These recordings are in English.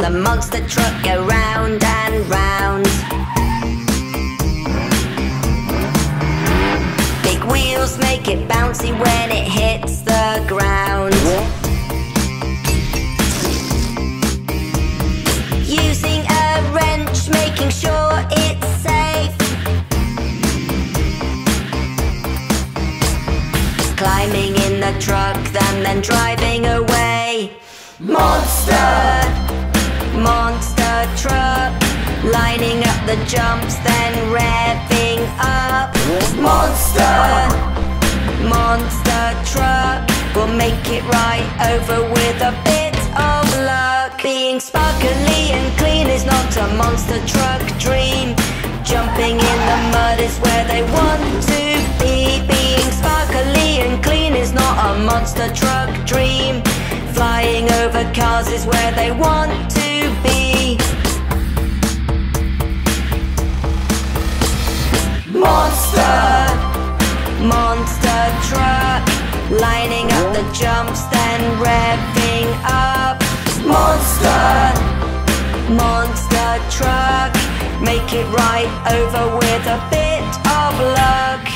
the mugs that truck go round and round. Big wheels make it bouncy when it hits the ground. Using a wrench, making sure it's safe. Climbing in the truck, then then driving away. Monster! monster truck Lining up the jumps then revving up. Monster Monster truck We'll make it right over with a bit of luck. Being sparkly and clean is not a monster truck dream. Jumping in the mud is where they want to be. Being sparkly and clean is not a monster truck dream. Flying over cars is where they want to be. Monster Monster truck Lining up the jumps then revving up. Monster Monster truck Make it right over with a bit of luck.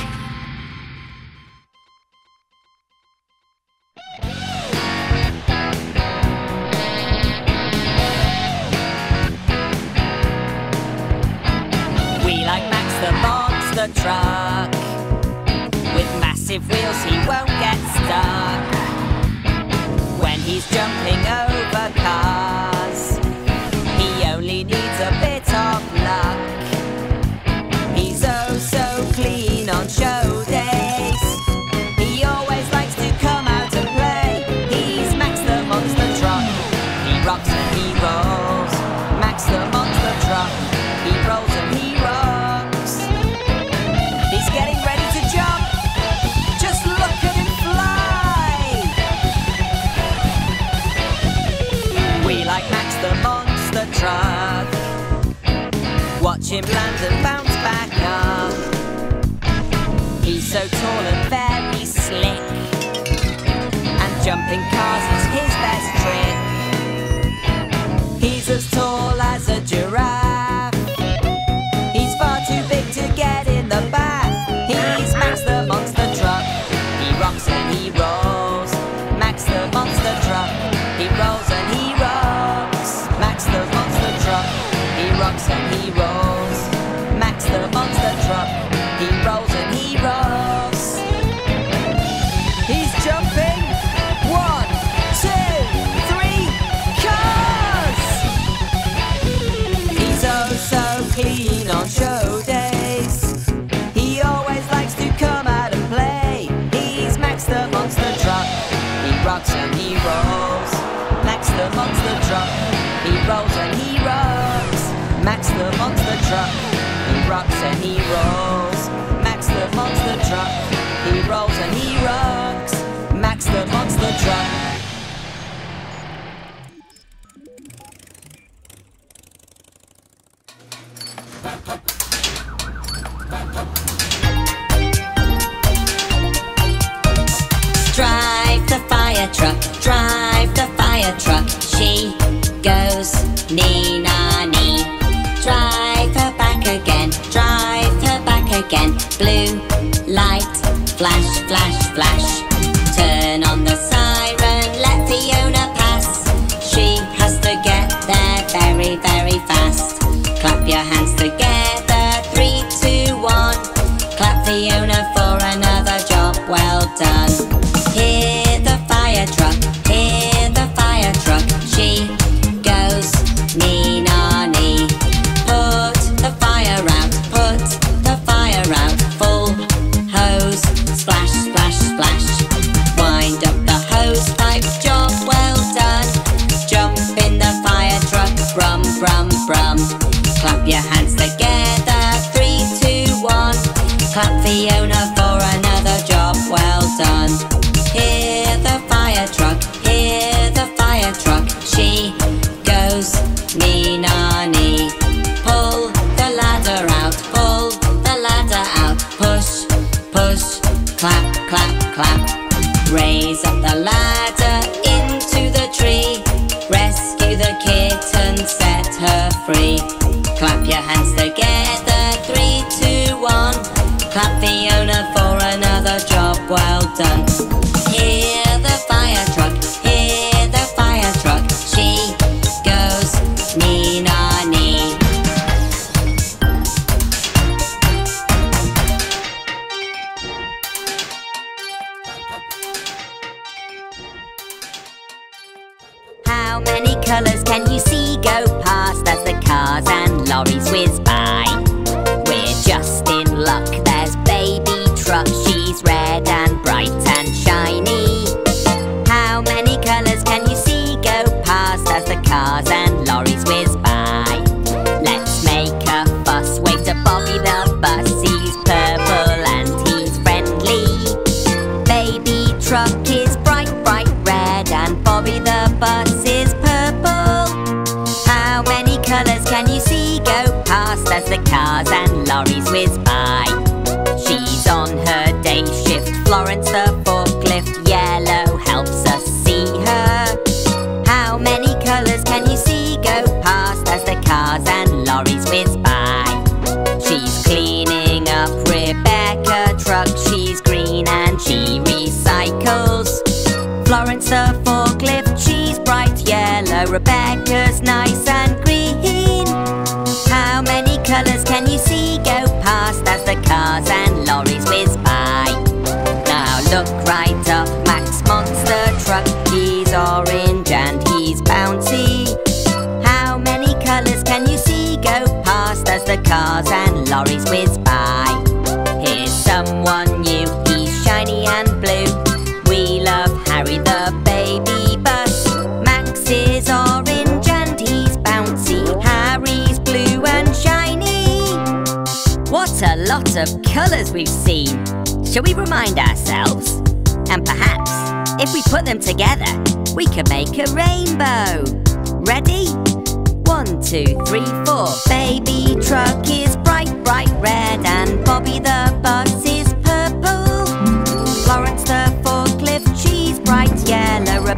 the truck. With massive wheels, he won't get stuck when he's jumping over. Roxanne. the monster truck, he rocks and he rolls. Max the monster truck, he rolls and he rocks. Max the monster truck. She's red and bright and shiny. How many colours can you see go past as the cars and lorries whiz by? Let's make a fuss, wait a Bobby the bus, he's purple and he's friendly. Baby truck is bright, bright red, and Bobby the bus is purple. How many colours can you see go past as the cars and lorries whiz by? Florence the forklift, yellow helps us see her. How many colours can you see go past as the cars and lorries whiz by? She's cleaning up Rebecca truck, she's green and she recycles. Florence the forklift, she's bright yellow, Rebecca's nice and green. How many colours can you see go past as the cars and lorries the cars and lorries whiz by? Here's someone new, he's shiny and blue. We love Harry the baby bus. Max is orange and he's bouncy. Harry's blue and shiny. What a lot of colours we've seen. Shall we remind ourselves? And perhaps, if we put them together, we could make a rainbow. Ready? Two, three, four. Baby truck is bright, bright red, and Bobby the bus is purple. Florence the forklift, she's bright yellow.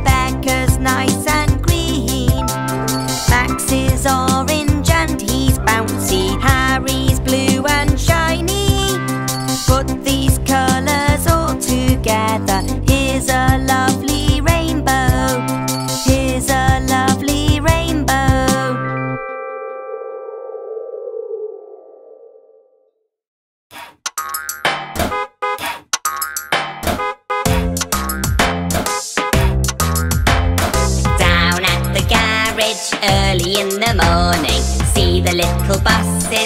Little buses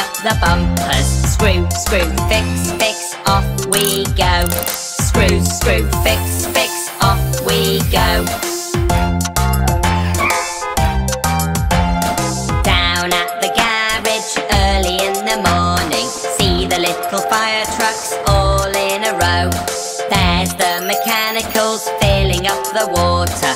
up the bumpers. Screw, screw, fix, fix, off we go. Screw, screw, fix, fix, off we go. Down at the garage early in the morning. See the little fire trucks all in a row. There's the mechanicals filling up the water.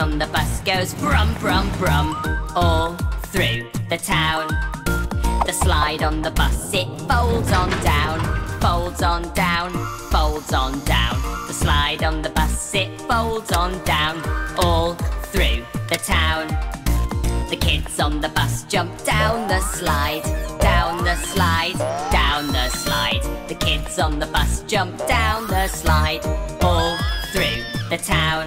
On the bus goes brum, brum, brum, all through the town. The slide on the bus, it folds on down, folds on down, folds on down. The slide on the bus, it folds on down, all through the town. The kids on the bus jump down the slide, down the slide, down the slide. The kids on the bus jump down the slide, all through the town.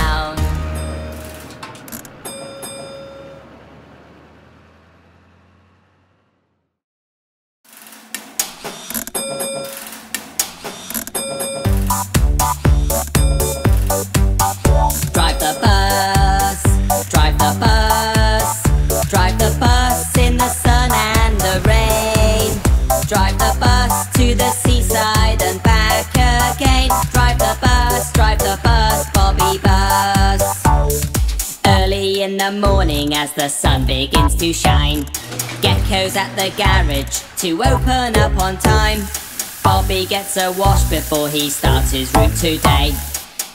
As the sun begins to shine. Gecko's at the garage to open up on time. Bobby gets a wash before he starts his route today.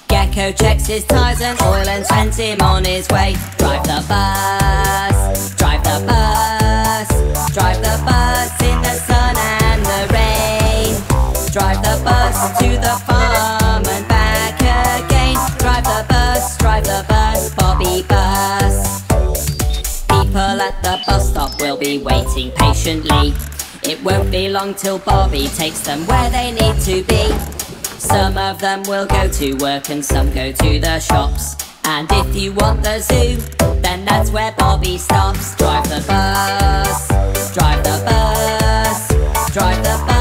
Gecko checks his tires and oil and sends him on his way. Drive the bus, drive the bus, drive the bus in the sun and the rain. Drive the bus to the farm and back again. Drive the bus, drive the bus, Bobby Bus. At the bus stop will be waiting patiently. It won't be long till Bobby takes them where they need to be. Some of them will go to work and some go to the shops. And if you want the zoo, then that's where Bobby stops. Drive the bus, drive the bus, drive the bus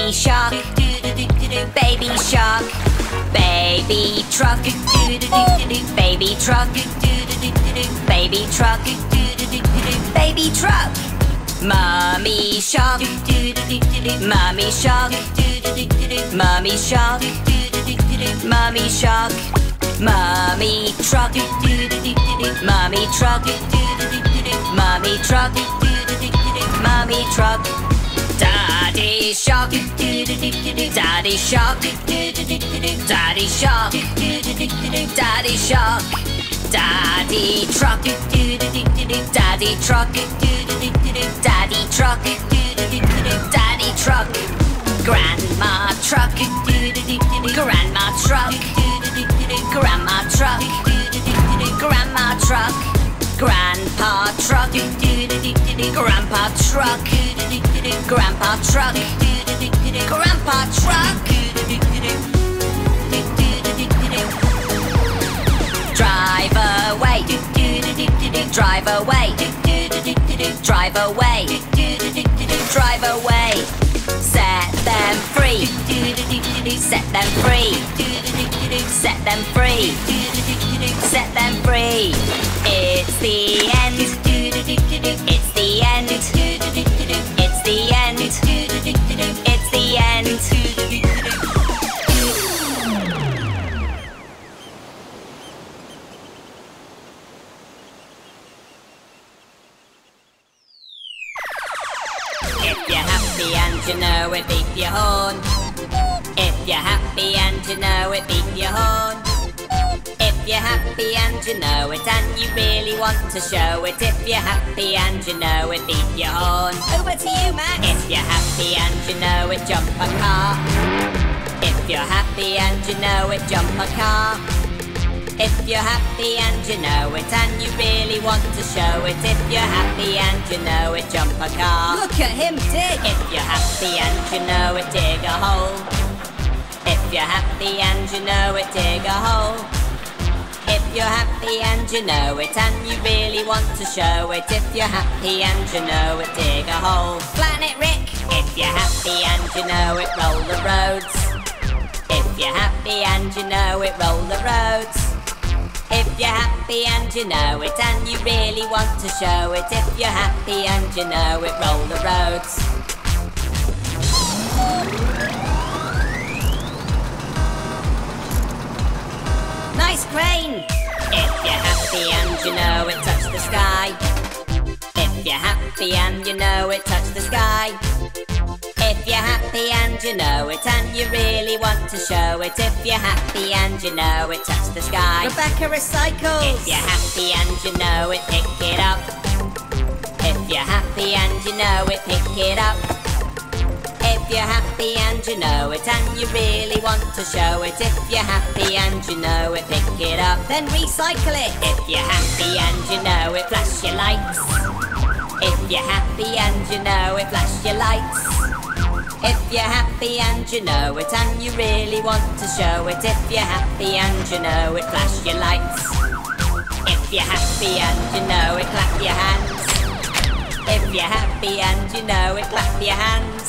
Baby shark, baby shark, baby truck, baby truck, baby truck, baby truck. Mommy shark, mommy shark, mommy shark, mommy shark, mommy truck, mommy truck, mommy truck, mommy truck. Daddy Shark, Daddy Shark, Daddy Shark, Daddy Shark, Daddy Truck, Daddy Truck, Daddy Truck, Daddy Truck, Grandma Truck, Grandma Truck, Grandma Truck, Grandma Truck. Grandpa truck, Grandpa truck, Grandpa truck, Grandpa truck. Drive away, drive away, drive away, drive away. Set them free. Set them free. Set them free. Set them free. It's the end. It's the end. You know it, beat your horn. If you're happy and you know it, beat your horn. If you're happy and you know it, and you really want to show it. If you're happy and you know it, beat your horn. Over to you, Max. If you're happy and you know it, jump a car. If you're happy and you know it, jump a car. If you're happy and you know it, and you really want to show it. If you're happy and you know it, jump a car. Look at him dig. If you're happy and you know it, dig a hole. If you're happy and you know it, dig a hole. If you're happy and you know it, and you really want to show it. If you're happy and you know it, dig a hole. Planet Rick. If you're happy and you know it, roll the roads. If you're happy and you know it, roll the roads. If you're happy and you know it, and you really want to show it. If you're happy and you know it, roll the roads. Nice crane. If you're happy and you know it, touch the sky. If you're happy and you know it, touch the sky. If you're happy and you know it, and you really want to show it. If you're happy and you know it, touch the sky. Rebecca recycles. If you're happy and you know it, pick it up. If you're happy and you know it, pick it up. If you're happy and you know it, and you really want to show it. If you're happy and you know it, pick it up. Then recycle it. If you're happy and you know it, flash your lights. If you're happy and you know it, flash your lights. If you're happy and you know it, and you really want to show it. If you're happy and you know it, flash your lights. If you're happy and you know it, clap your hands. If you're happy and you know it, clap your hands.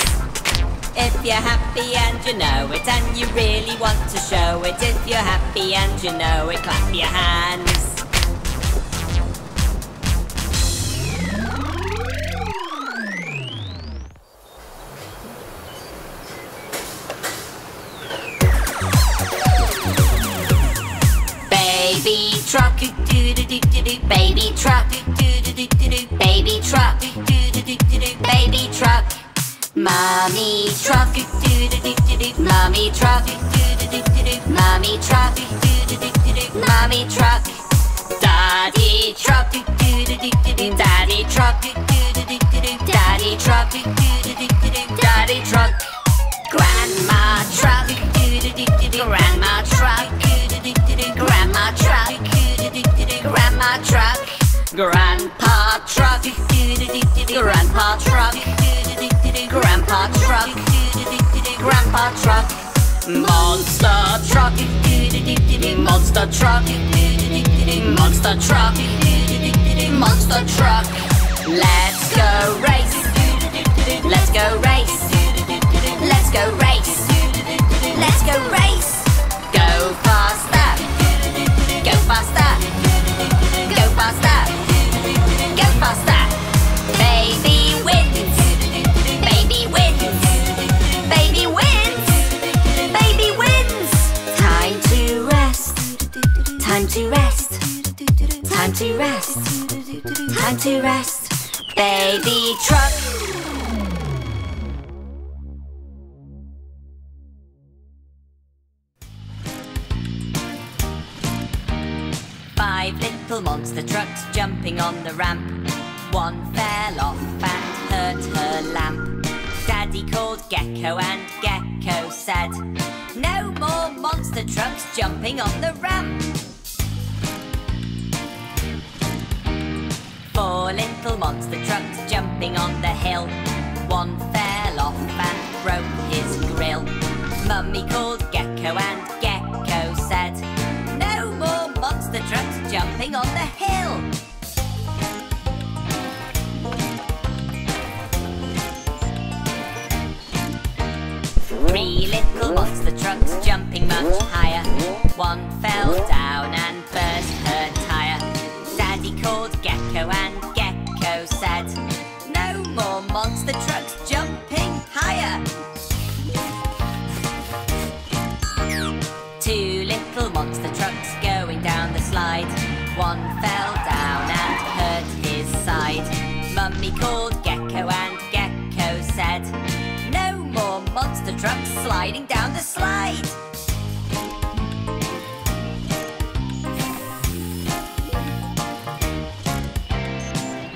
If you're happy and you know it, and you really want to show it. If you're happy and you know it, clap your hands. Baby truck, do do do do do. Baby truck, do do do do do. Baby truck, do do do do do. Baby truck. Mommy truck, do do do do do. Mommy truck, do do do do do. Mommy truck, do do do do do. Mommy truck. Daddy truck, do do do do do. Daddy truck, do do do do do. Daddy truck, do do do do do. Daddy truck. Grandma truck, do do do do do. Grandma truck, do do do do do. Truck, do. Grandma truck. Grandpa truck. Grandpa truck. Grandpa truck. Grandpa truck. Monster truck. Monster truck. Monster truck. Monster truck. Let's go race. Let's go race. Let's go race. Let's go race. Go faster. Go faster. Go faster. Baby wins. Baby wins. Baby wins. Baby wins. Time to rest. Time to rest. Time to rest. Time to rest. Baby truck. Five little monster trucks jumping on the ramp. One fell off and hurt her lamp. Daddy called Gecko and Gecko said, No more monster trucks jumping on the ramp. Four little monster trucks jumping on the hill. One fell off and broke his grill. Mummy called Gecko and on the hill. Three little bots, the trucks jumping much higher. One fell down and burst slide.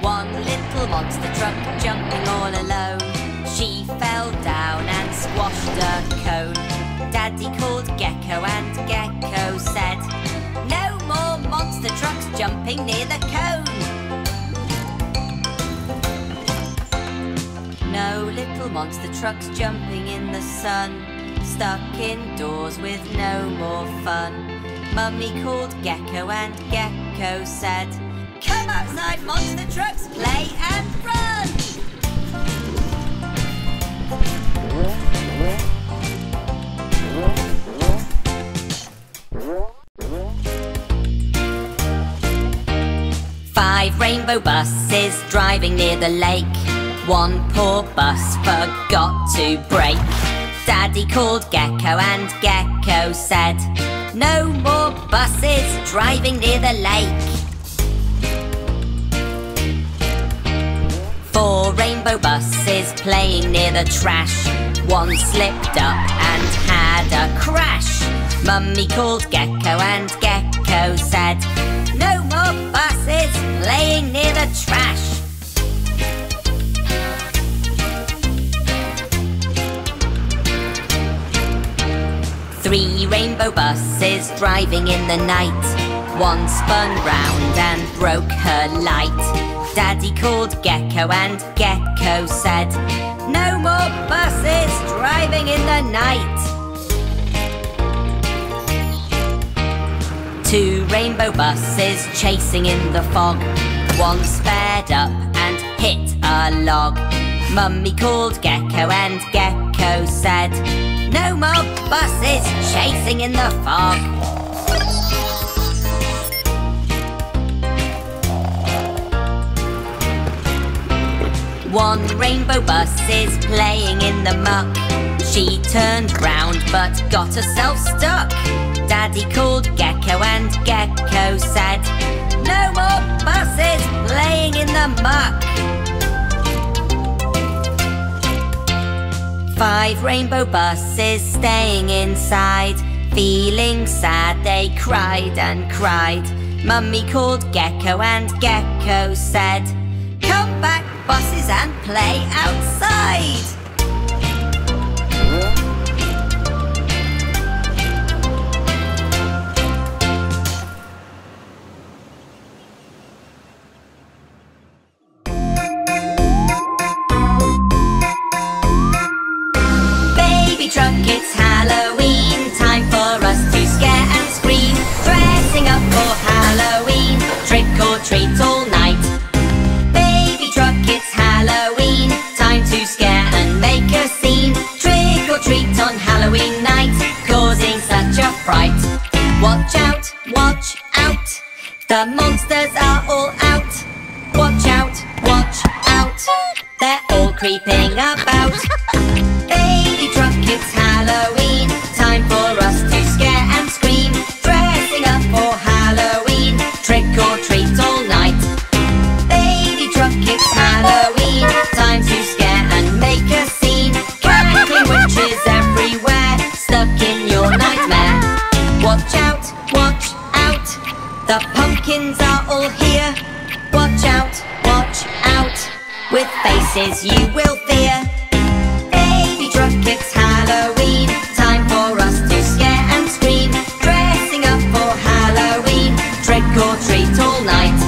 One little monster truck jumping all alone. She fell down and squashed a cone. Daddy called Gecko and Gecko said, No more monster trucks jumping near the cone. No little monster trucks jumping in the sun. Stuck indoors with no more fun. Mummy called Gecko and Gecko said, Come outside, monster trucks, play and run! Five rainbow buses driving near the lake. One poor bus forgot to brake. Daddy called Gecko and Gecko said, No more buses driving near the lake. Four rainbow buses playing near the trash. One slipped up and had a crash. Mummy called Gecko and Gecko said, No more buses playing near the trash. Three rainbow buses driving in the night. One spun round and broke her light. Daddy called Gecko and Gecko said, No more buses driving in the night. Two rainbow buses chasing in the fog. One sped up and hit a log. Mummy called Gecko and Gecko said, No more buses chasing in the fog. One rainbow bus is playing in the muck. She turned round but got herself stuck. Daddy called Gecko and Gecko said, No more buses playing in the muck. Five rainbow buses staying inside. Feeling sad, they cried and cried. Mummy called Gecko and Gecko said, Come back, buses, and play outside. The monsters are all out. Watch out, watch out. They're all creeping about. Baby truck, it's Halloween. Faces you will fear. Baby truck, it's Halloween. Time for us to scare and scream. Dressing up for Halloween. Trick or treat all night.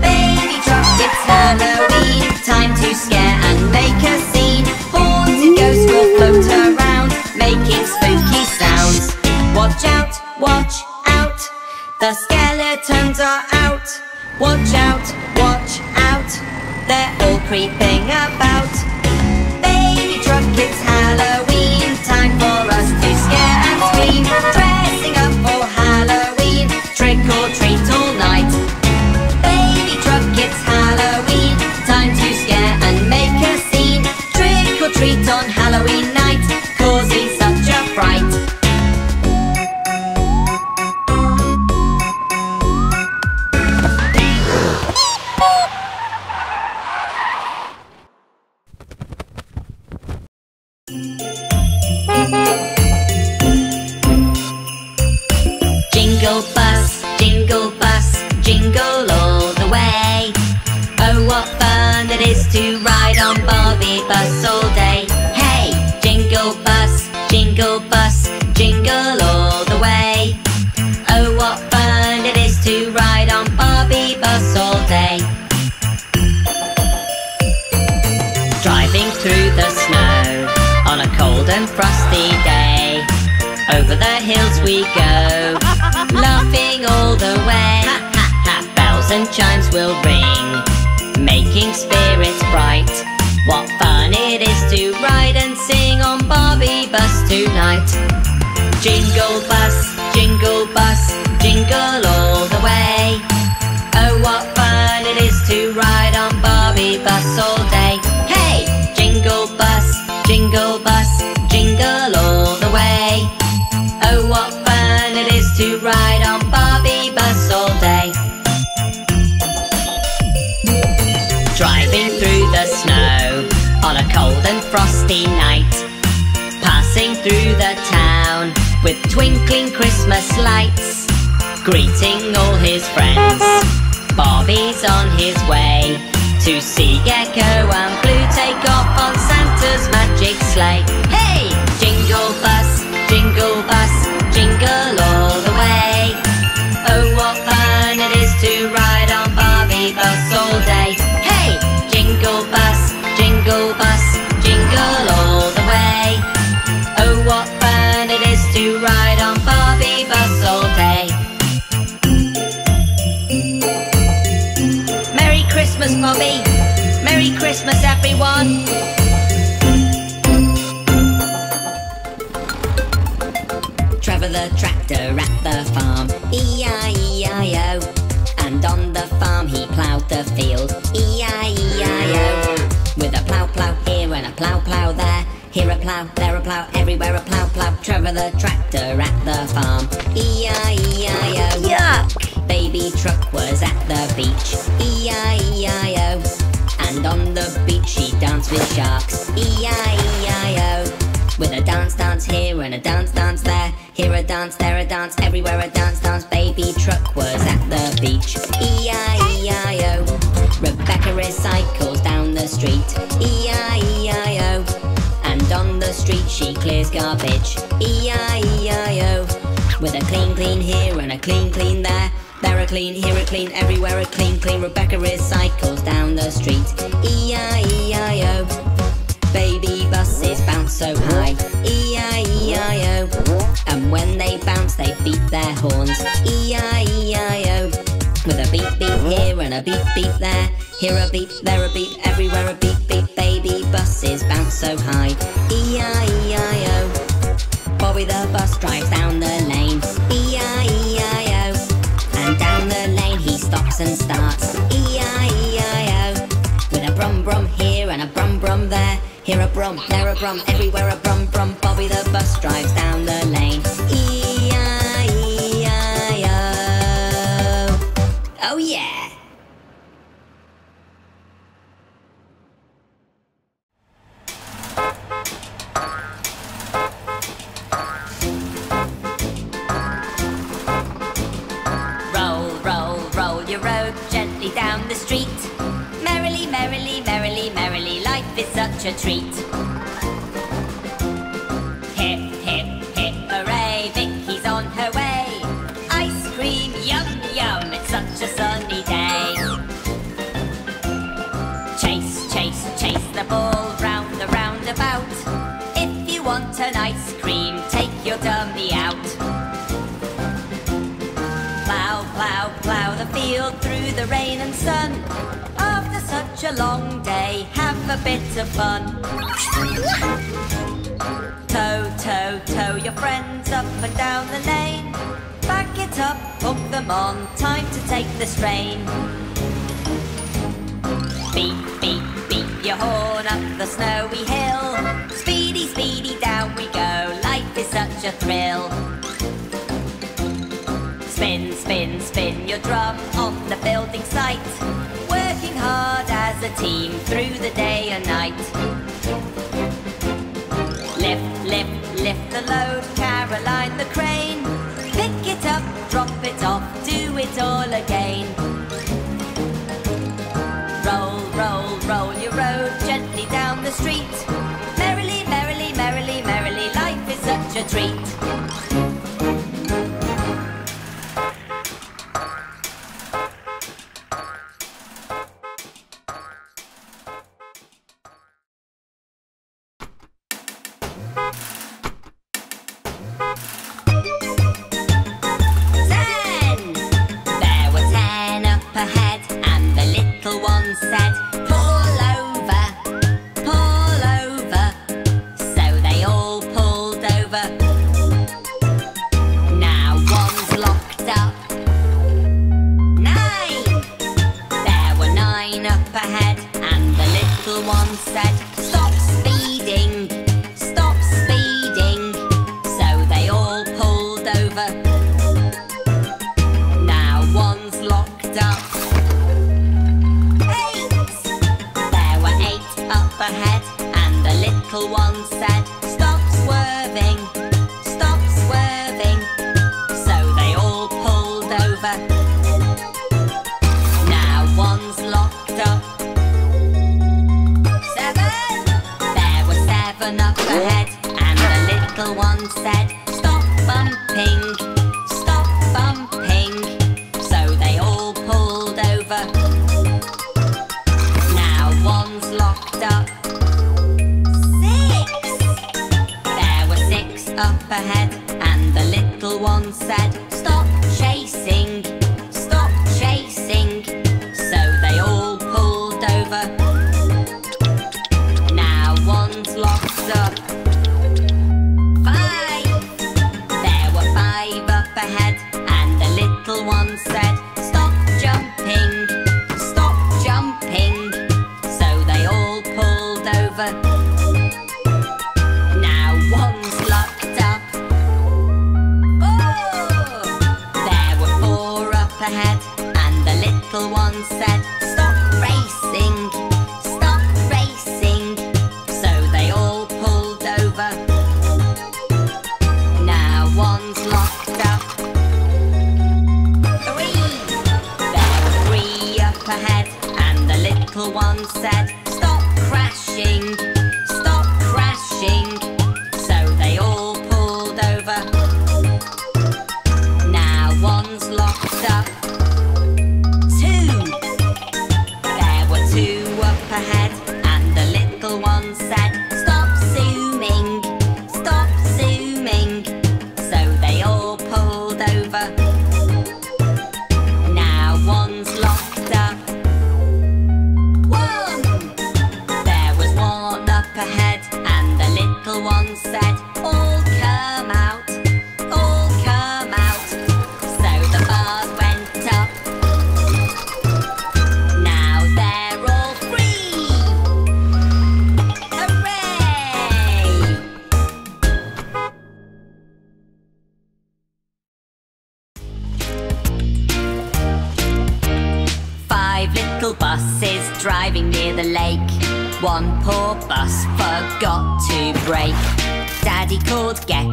Baby truck, it's Halloween. Time to scare and make a scene. Haunted ghosts will float around, making spooky sounds. Watch out, watch out. The skeletons are out. Watch out, watch out. They're all creeping trick or treat on Halloween night. Dance, dance. Baby truck was at the beach, E-I-E-I-O. Rebecca recycles down the street, E-I-E-I-O. And on the street she clears garbage, E-I-E-I-O. With a clean, clean here and a clean, clean there. There a clean, here a clean, everywhere a clean, clean. Rebecca recycles down the street, E-I-E-I-O. Baby buses bounce so high, E-I-E-I-O. And when they bounce, they beat their horns, E-I-E-I-O. With a beep beep here and a beep beep there. Here a beep, there a beep, everywhere a beep beep. Baby buses bounce so high, E-I-E-I-O. Bobby the bus drives down the lane, E-I-E-I-O. And down the lane he stops and starts, Here a brum, there a brum, everywhere a brum brum. Bobby the bus drives down life is such a treat. Hip, hip, hip, hooray, Vicky's on her way. Ice cream, yum, yum, it's such a sunny day. Chase, chase, chase the ball round the roundabout. If you want an ice cream, take your dummy out. Plow, plow, plow the field through the rain and sun. After such a long day, have a bit of fun. Tow, tow, tow your friends up and down the lane. Back it up, hook them on, time to take the strain. Beep, beep, beep your horn up the snowy hill. Speedy, speedy down we go, life is such a thrill. Spin, spin, spin your drum on the building site working hard as a team through the day and night. Lift, lift, lift the load, Caroline the crane. Pick it up, drop it off, do it all again. Roll, roll, roll your road gently down the street. Merrily, merrily, merrily, merrily, life is such a treat.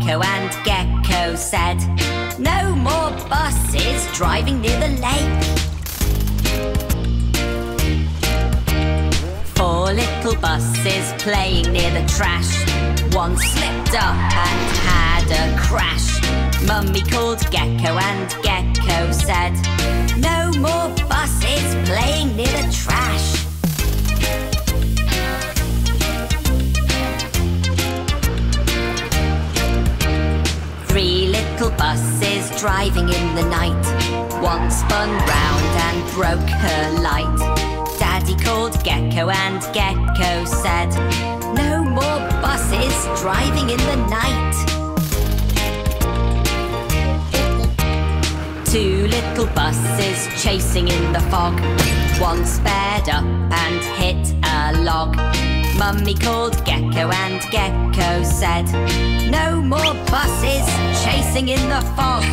Gecko and Gecko said, No more buses driving near the lake. Four little buses playing near the trash. One slipped up and had a crash. Mummy called Gecko and Gecko said, No more buses playing near the trash. Little buses driving in the night. One spun round and broke her light. Daddy called Gecko and Gecko said, No more buses driving in the night. Two little buses chasing in the fog. One sped up and hit a log. Mummy called Gecko and Gecko said, No more buses chasing in the fog.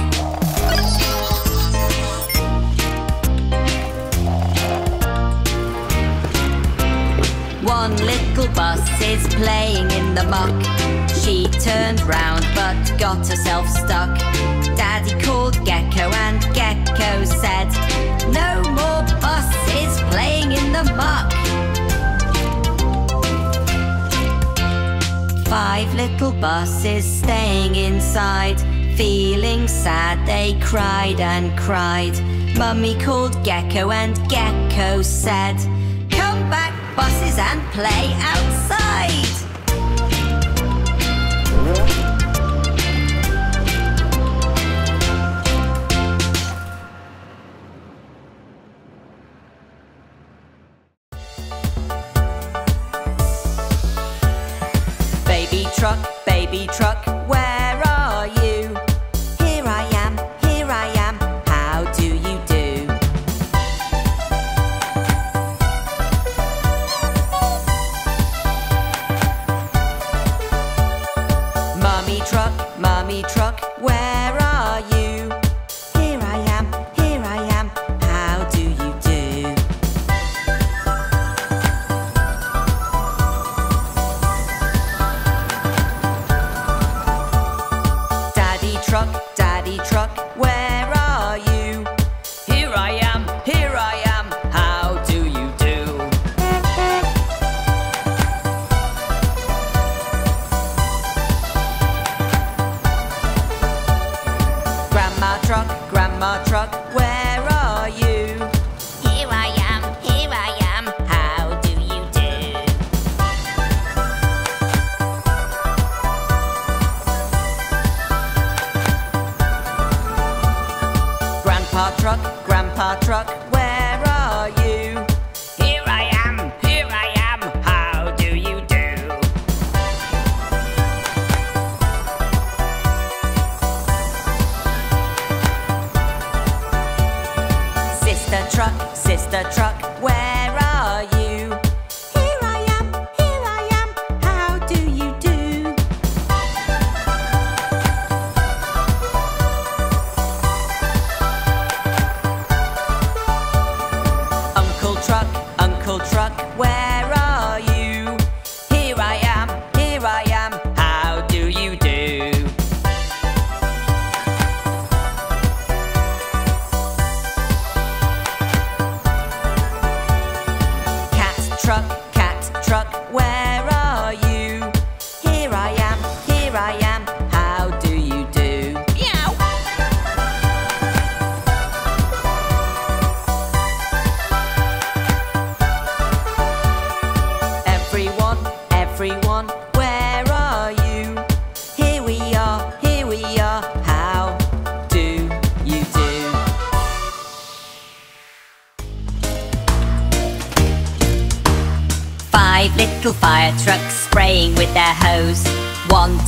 One little bus is playing in the muck. She turned round but got herself stuck. Daddy called Gecko and Gecko said, No more buses playing in the muck. Five little buses staying inside, feeling sad. They cried and cried. Mummy called Gecko and Gecko said, Come back, buses, and play outside.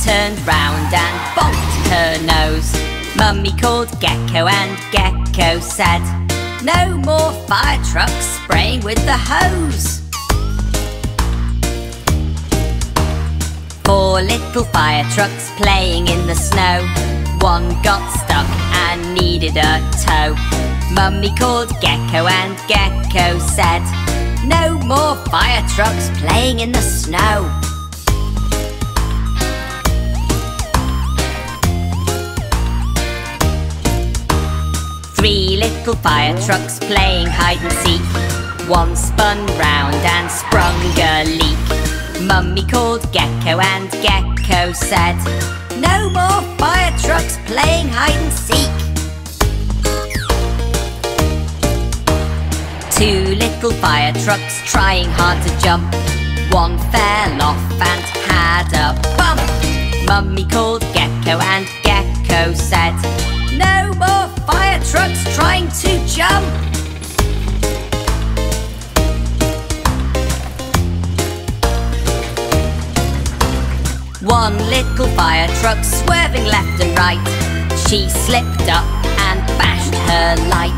Turned round and bonked her nose. Mummy called Gecko and Gecko said, No more fire trucks spraying with the hose. Four little fire trucks playing in the snow. One got stuck and needed a tow. Mummy called Gecko and Gecko said, No more fire trucks playing in the snow. Little fire trucks playing hide and seek. One spun round and sprung a leak. Mummy called Gecko and Gecko said, No more fire trucks playing hide and seek. Two little fire trucks trying hard to jump. One fell off and had a bump. Mummy called Gecko and Gecko said, No more trucks trying to jump. One little fire truck swerving left and right. She slipped up and bashed her light.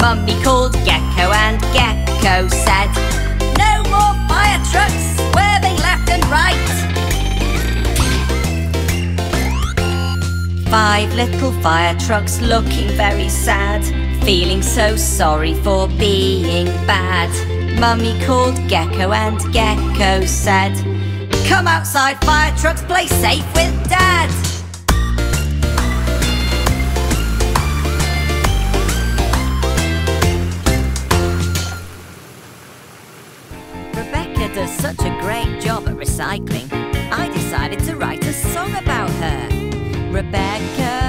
Mummy called Gecko and Gecko said, No more fire trucks swerving left and right. Five little fire trucks looking very sad, feeling so sorry for being bad. Mummy called Gecko and Gecko said, Come outside, fire trucks, play safe with Dad. Rebecca does such a great job at recycling. I decided to Rebecca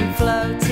from floats.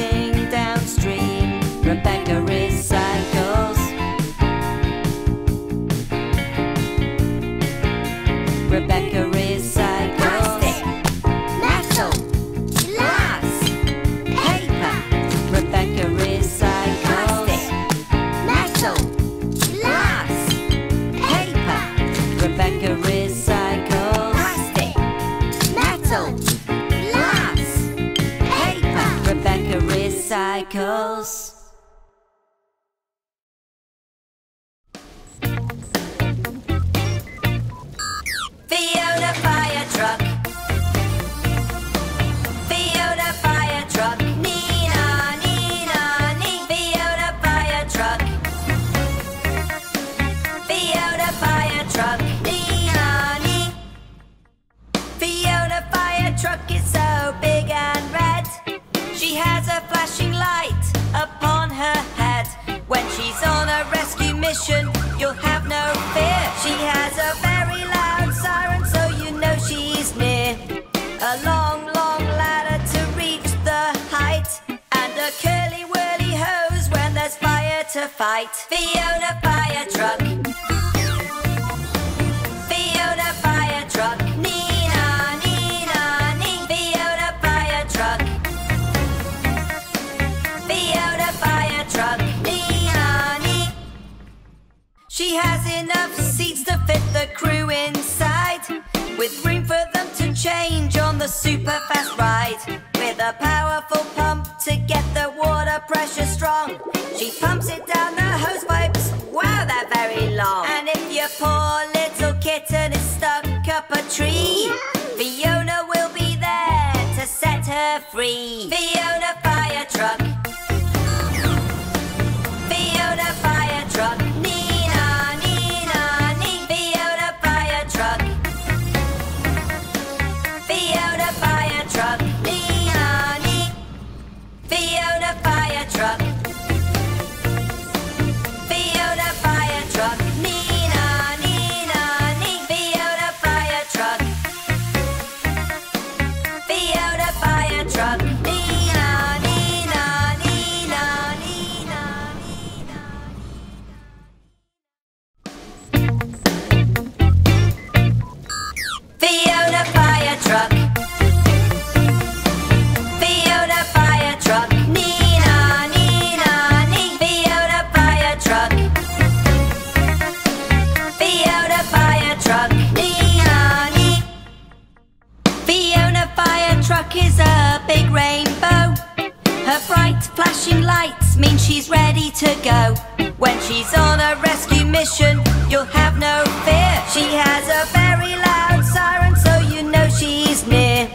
Flashing lights mean she's ready to go. When she's on a rescue mission, you'll have no fear. She has a very loud siren, so you know she's near.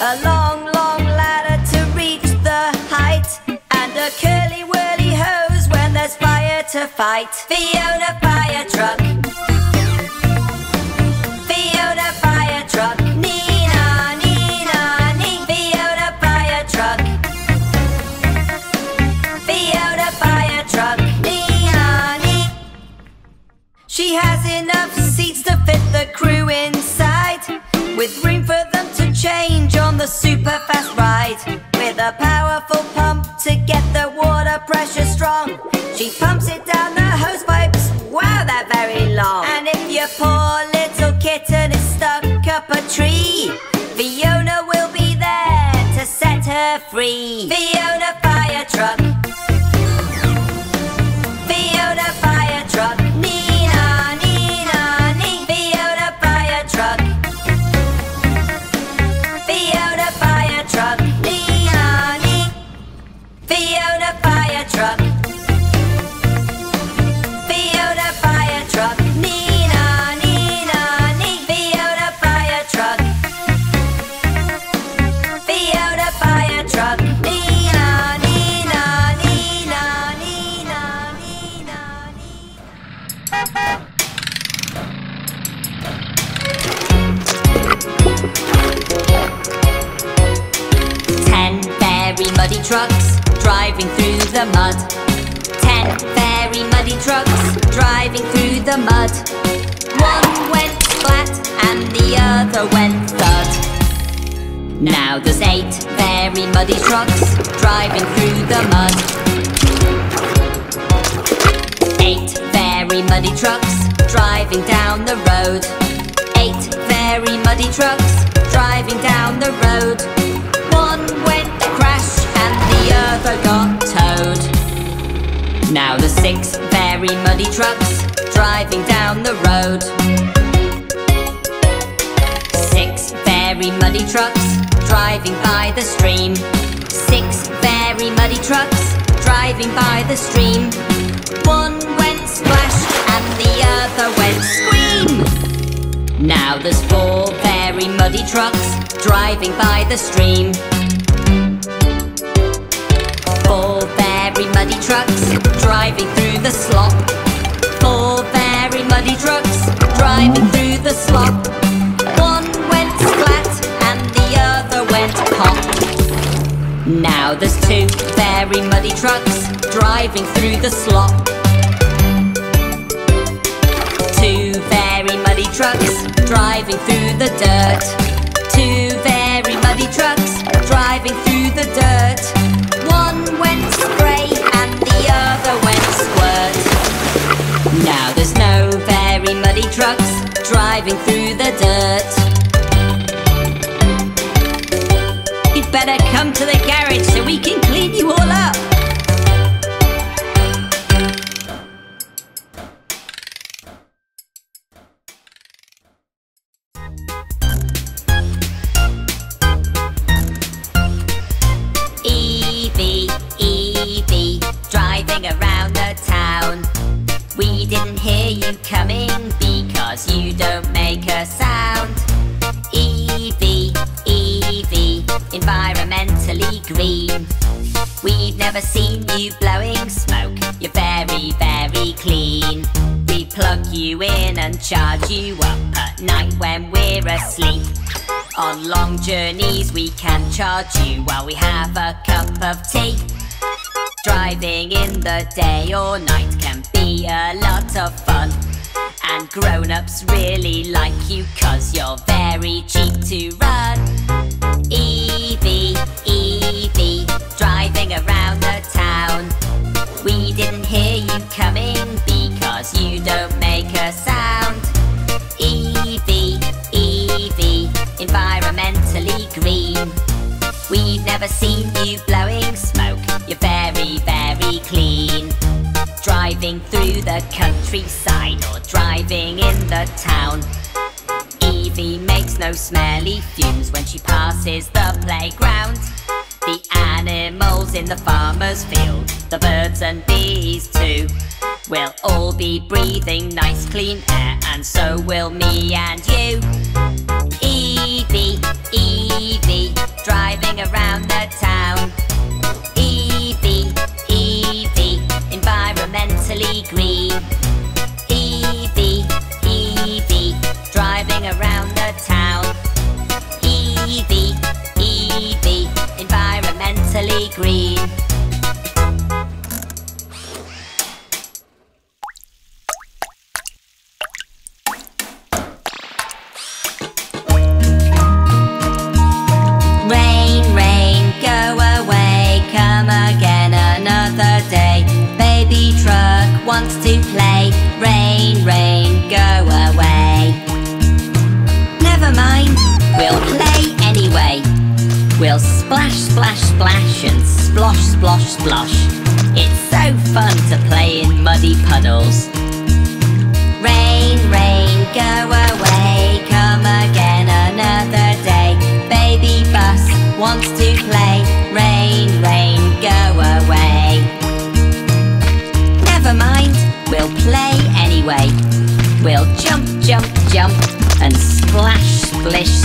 A long, long ladder to reach the height, and a curly whirly hose when there's fire to fight. Fiona She has enough seats to fit the crew inside, with room for them to change on the super fast ride. With a powerful pump to get the water pressure strong, she pumps it down the hose pipes. Wow, they're very long. And if your poor little kitten is stuck up a tree, Fiona will be there to set her free. Fiona muddy trucks driving through the mud. Ten very muddy trucks driving through the mud. One went flat and the other went thud. Now there's eight very muddy trucks driving through the mud. Eight very muddy trucks driving down the road. Eight very muddy trucks driving down the road. One the other got towed. Now the six very muddy trucks driving down the road. Six very muddy trucks driving by the stream. Six very muddy trucks driving by the stream. One went splash and the other went scream. Now there's four very muddy trucks driving by the stream. Driving through the slop. Four very muddy trucks driving through the slop. One went splat and the other went pop. Now there's two very muddy trucks driving through the slop. Two very muddy trucks driving through the dirt. Two very muddy trucks driving through the dirt. One went spray the other went squirt. Now there's no very muddy trucks driving through the dirt. You'd better come to the garage so we can clean you all up. Didn't coming because you don't make a sound. Evie, environmentally green. We've never seen you blowing smoke, you're very, very clean. We plug you in and charge you up at night when we're asleep. On long journeys we can charge you while we have a cup of tea. Driving in the day or night can be a lot of fun. And grown-ups really like you cause you're very cheap to run. Evie, Evie, driving around the town. We didn't hear you coming because you don't make a sound. Evie, Evie, environmentally green. We've never seen you blowing clean. Driving through the countryside or driving in the town. Evie makes no smelly fumes when she passes the playground. The animals in the farmer's field, the birds and bees too, We'll all be breathing nice clean air, and so will me and you. Evie, Evie, driving around the town. Environmentally green. Evie, Evie, driving around the town. Evie, Evie, environmentally green. Splosh. It's so fun to play in muddy puddles. Rain, rain, go away, come again another day. Baby bus wants to play. Rain, rain, go away. Never mind, we'll play anyway. We'll jump, jump, jump and splash, splish,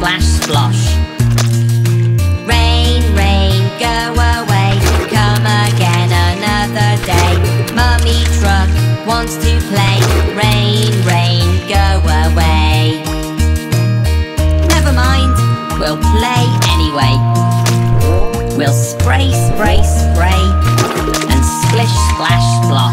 splash, splosh. Rain, rain, go away, come again another day. Mummy truck wants to play. Rain, rain, go away. Never mind, we'll play anyway. We'll spray, spray, spray and splish, splash, splosh.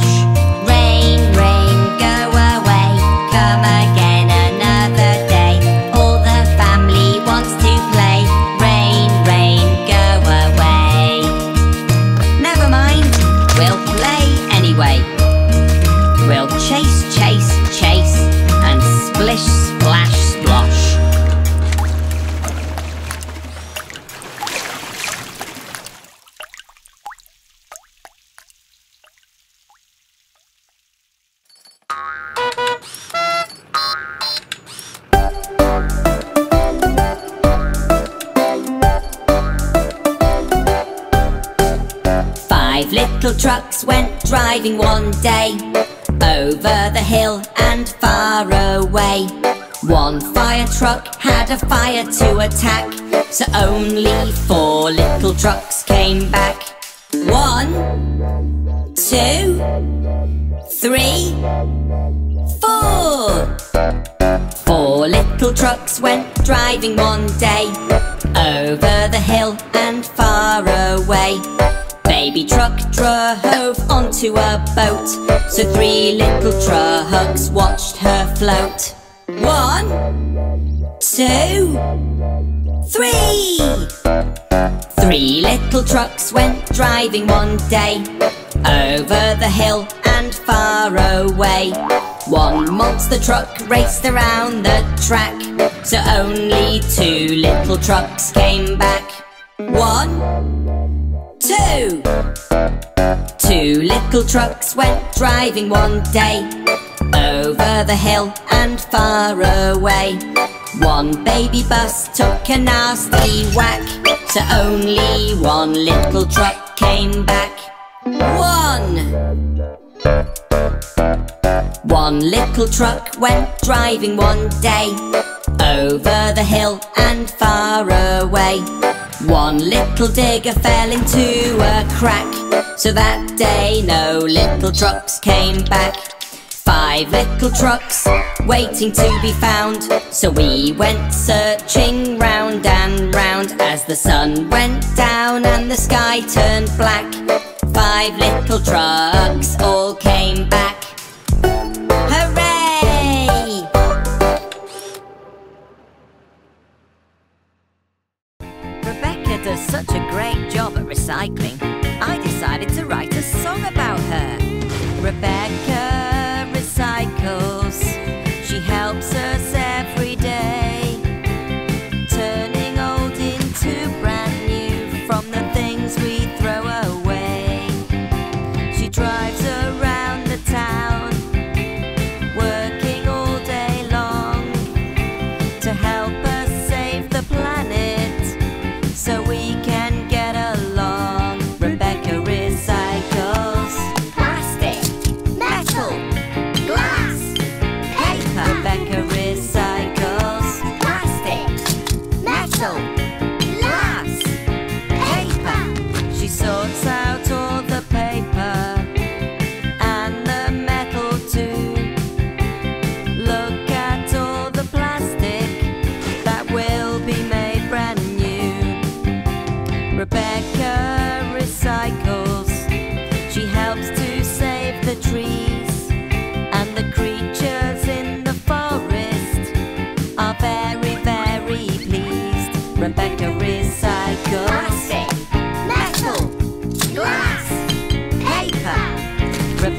To attack, so only four little trucks came back. One, two, three, four. Four little trucks went driving one day over the hill and far away. Baby truck drove onto a boat, so three little trucks watched her float. One, two, three. Three little trucks went driving one day over the hill and far away. One monster truck raced around the track, so only two little trucks came back. One, two. Two little trucks went driving one day over the hill and far away. One baby bus took a nasty whack, so only one little truck came back. One. One little truck went driving one day over the hill and far away. One little digger fell into a crack, so that day no little trucks came back. Five little trucks waiting to be found, so we went searching round and round as the sun went down and the sky turned black. Five little trucks all came back. Such a great job at recycling. I decided to write a song about her. Rebecca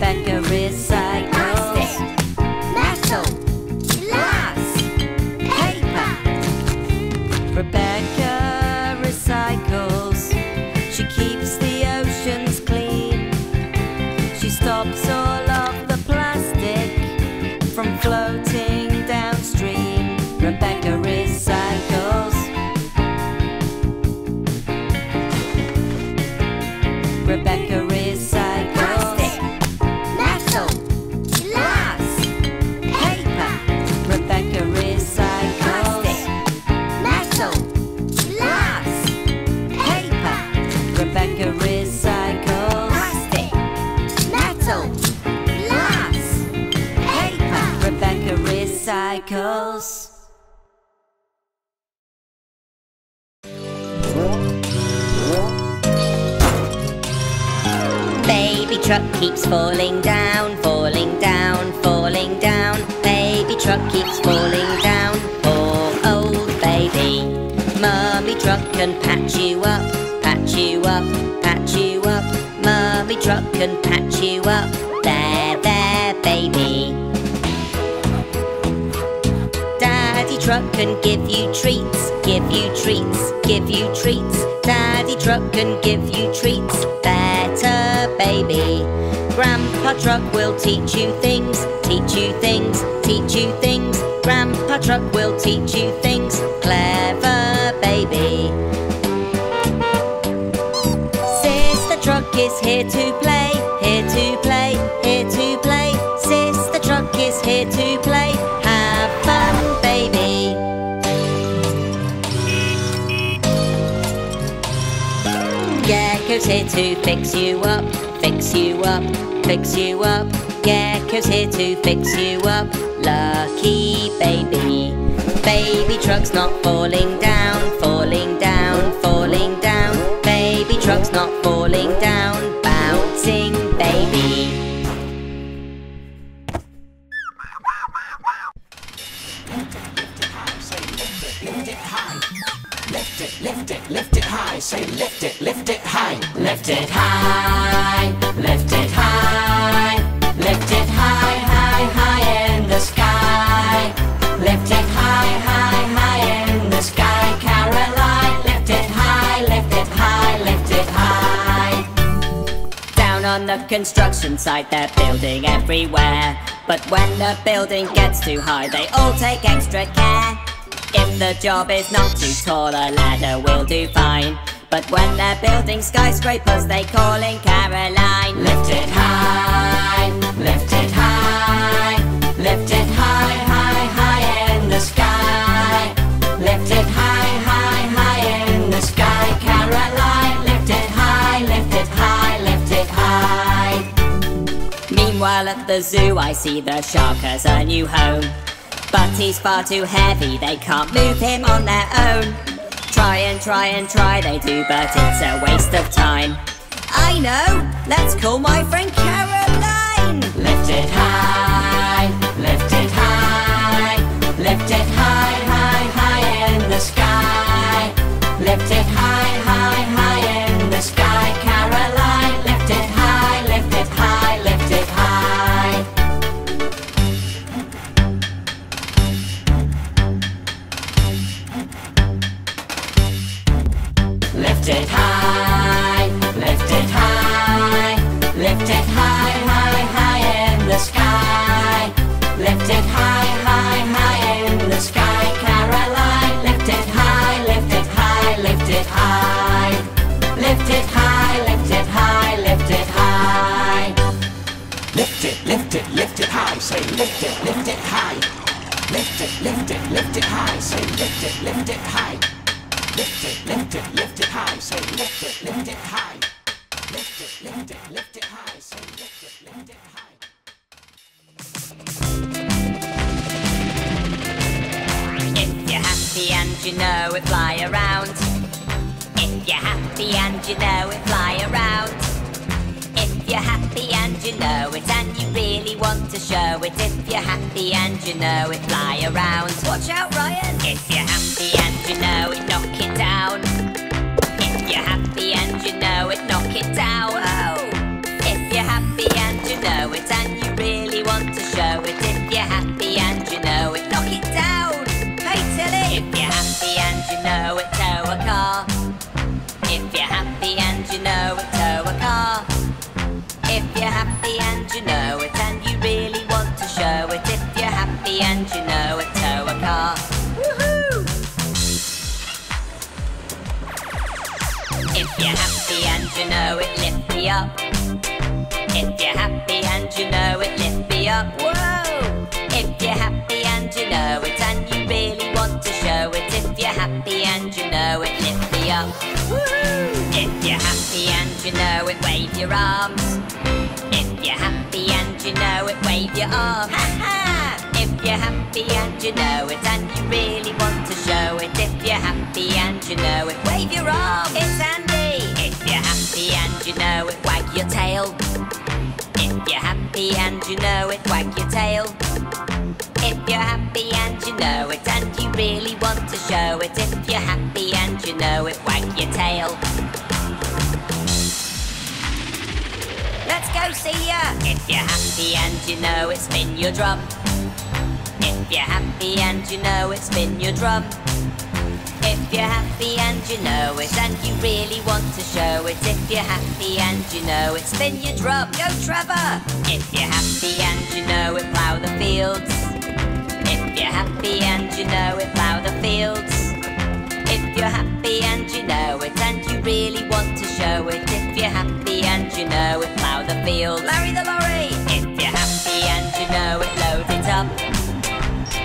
Rebecca fix you up. Gecko's here to fix you up. Lucky baby. Baby truck's not falling down, falling job is not too tall, a ladder will do fine. But when they're building skyscrapers, they call in Caroline. Lift it high, lift it high, lift it high, high, high in the sky. Lift it high, high, high in the sky. Caroline, lift it high, lift it high, lift it high. Meanwhile, at the zoo, I see the shark has a new home. But he's far too heavy, they can't move him on their own. Try and try and try, they do, but it's a waste of time. I know, let's call my friend Caroline. Lift it high, lift it high, lift it high, high, high in the sky. Lift it it, lift it, high. Say lift it, lift it high. Lift it, lift it, lift it high. Say lift it, lift it high. Lift it, lift it, lift it high. Say lift it, lift it high. Lift it, lift it, lift it high. Say lift it, lift it high. If you're happy and you know it, fly around. If you're happy and you know it, fly around. If you're happy and you know it, and really want to show it. If you're happy and you know it, fly around. Watch out, Ryan. If you're happy and you know it, knock it down. If you're happy and you know it, knock it down. Oh. If you're happy and you know it, and you really want to show it. If you're happy and you know it, knock it down. Hey, Tilly. If you're happy and you know it, tow a car. If you're happy and you know it, you're happy and you know it, and you really want to show it. If you're happy and you know it, tow a car. Woohoo! If you're happy and you know it, lift me up. If you're happy and you know it, lift me up. Whoa! If you're happy and you know it, and you really want to show it. If you're happy and you know it, lift me up. Woohoo! If you're happy and you know it, wave your arms. You know it, wave your arms. Ha ha! If you're happy and you know it, and you really want to show it. If you're happy and you know it, wave your arms. It's Andy. If you're happy and you know it, wag your tail. If you're happy and you know it, wag your tail. If you're happy and you know it, and you really want to show it. If you're happy and you know it, wag your tail. Let's go see ya. If you're happy and you know it, spin your drum. If you're happy and you know it, spin your drum. If you're happy and you know it, and you really want to show it. If you're happy and you know it, spin your drum. Go, Trevor. If you're happy and you know it, plough the fields. If you're happy and you know it, plough the fields. If you're happy and you know it, and you really want to show it. If you're happy you know it, plough the field. Larry the lorry! If you're happy and you know it, load it up.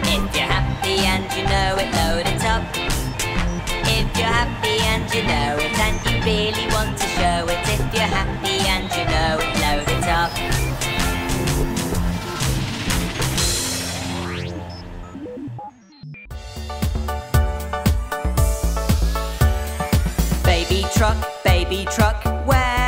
If you're happy and you know it, load it up. If you're happy and you know it, and you really want to show it. If you're happy and you know it, load it up. Baby truck, baby truck, where?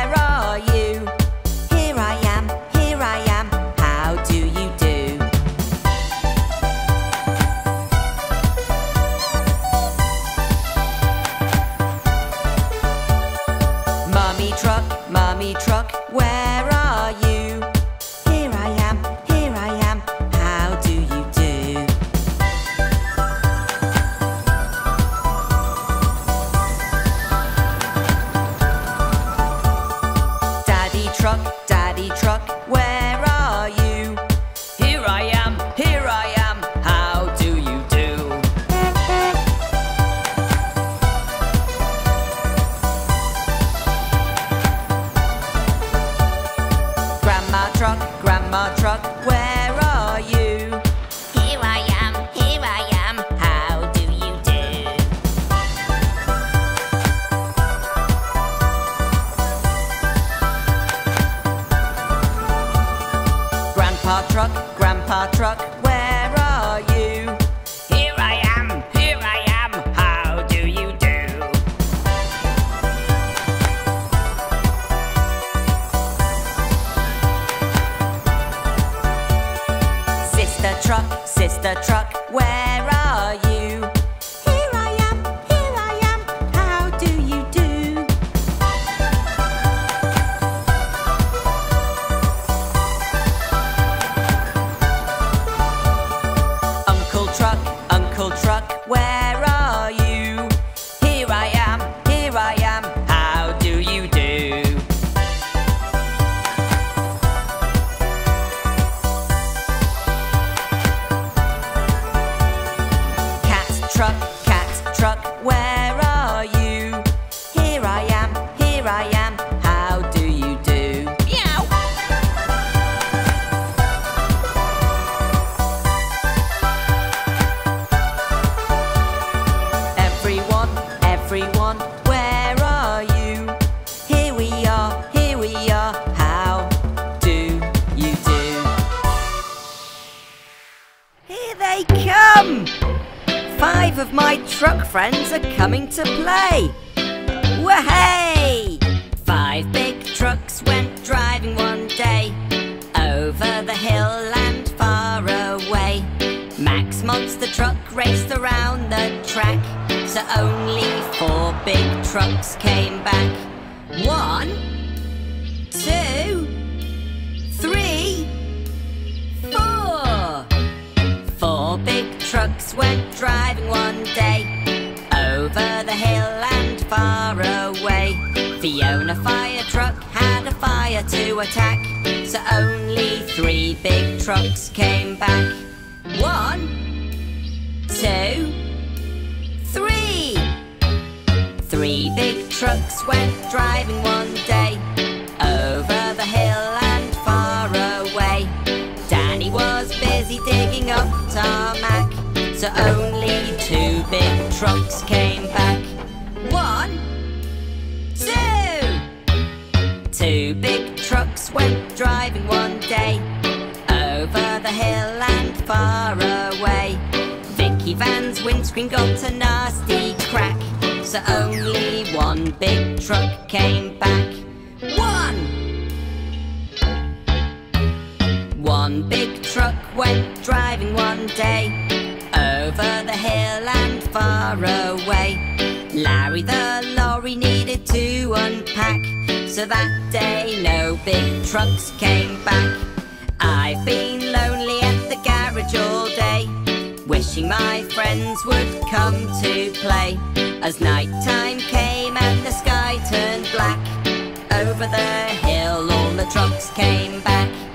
back.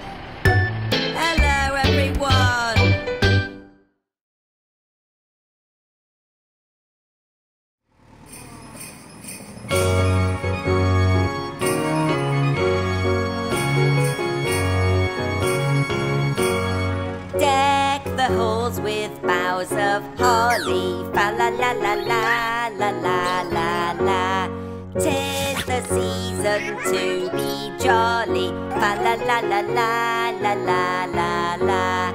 La la la la la la la.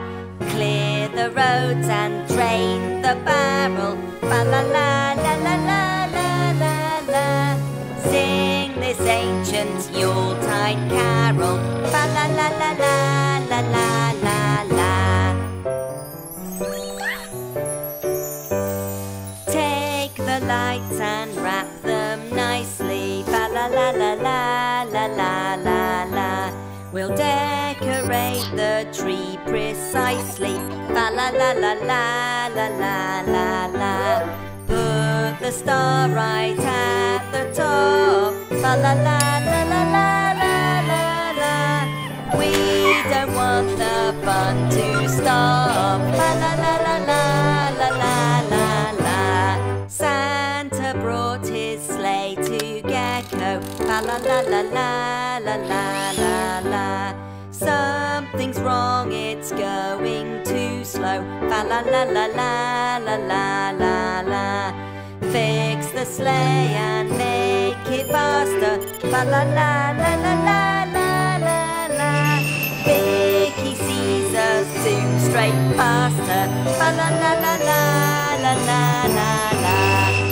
Clear the roads and drain the barrel. Fa la la la la la la la la. Sing this ancient Yuletide carol. Fa la la la la la la la la. Take the lights and wrap them nicely. Fa la la la la la. We'll decorate the tree precisely. Fa la la la la la la la la. Put the star right at the top. Fa la la la la la la la la. We don't want the fun to stop. Fa la la la la la la la la. Santa brought his sleigh to Gecko. Fa la la la la la la la la. Something's wrong, it's going too slow. Fa la la la la la la la la. Fix the sleigh and make it faster. Fa la la la la la la la la. Vicky sees us zoom straight past her. Fa la la la la la la la la.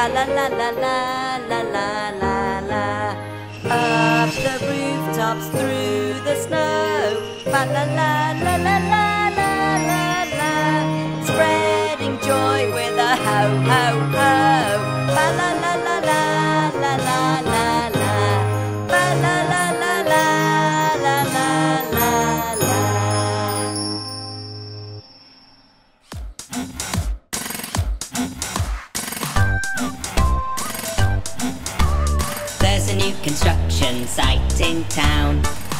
Fa la la la la la la la la. Up the rooftops through the snow. La la la la la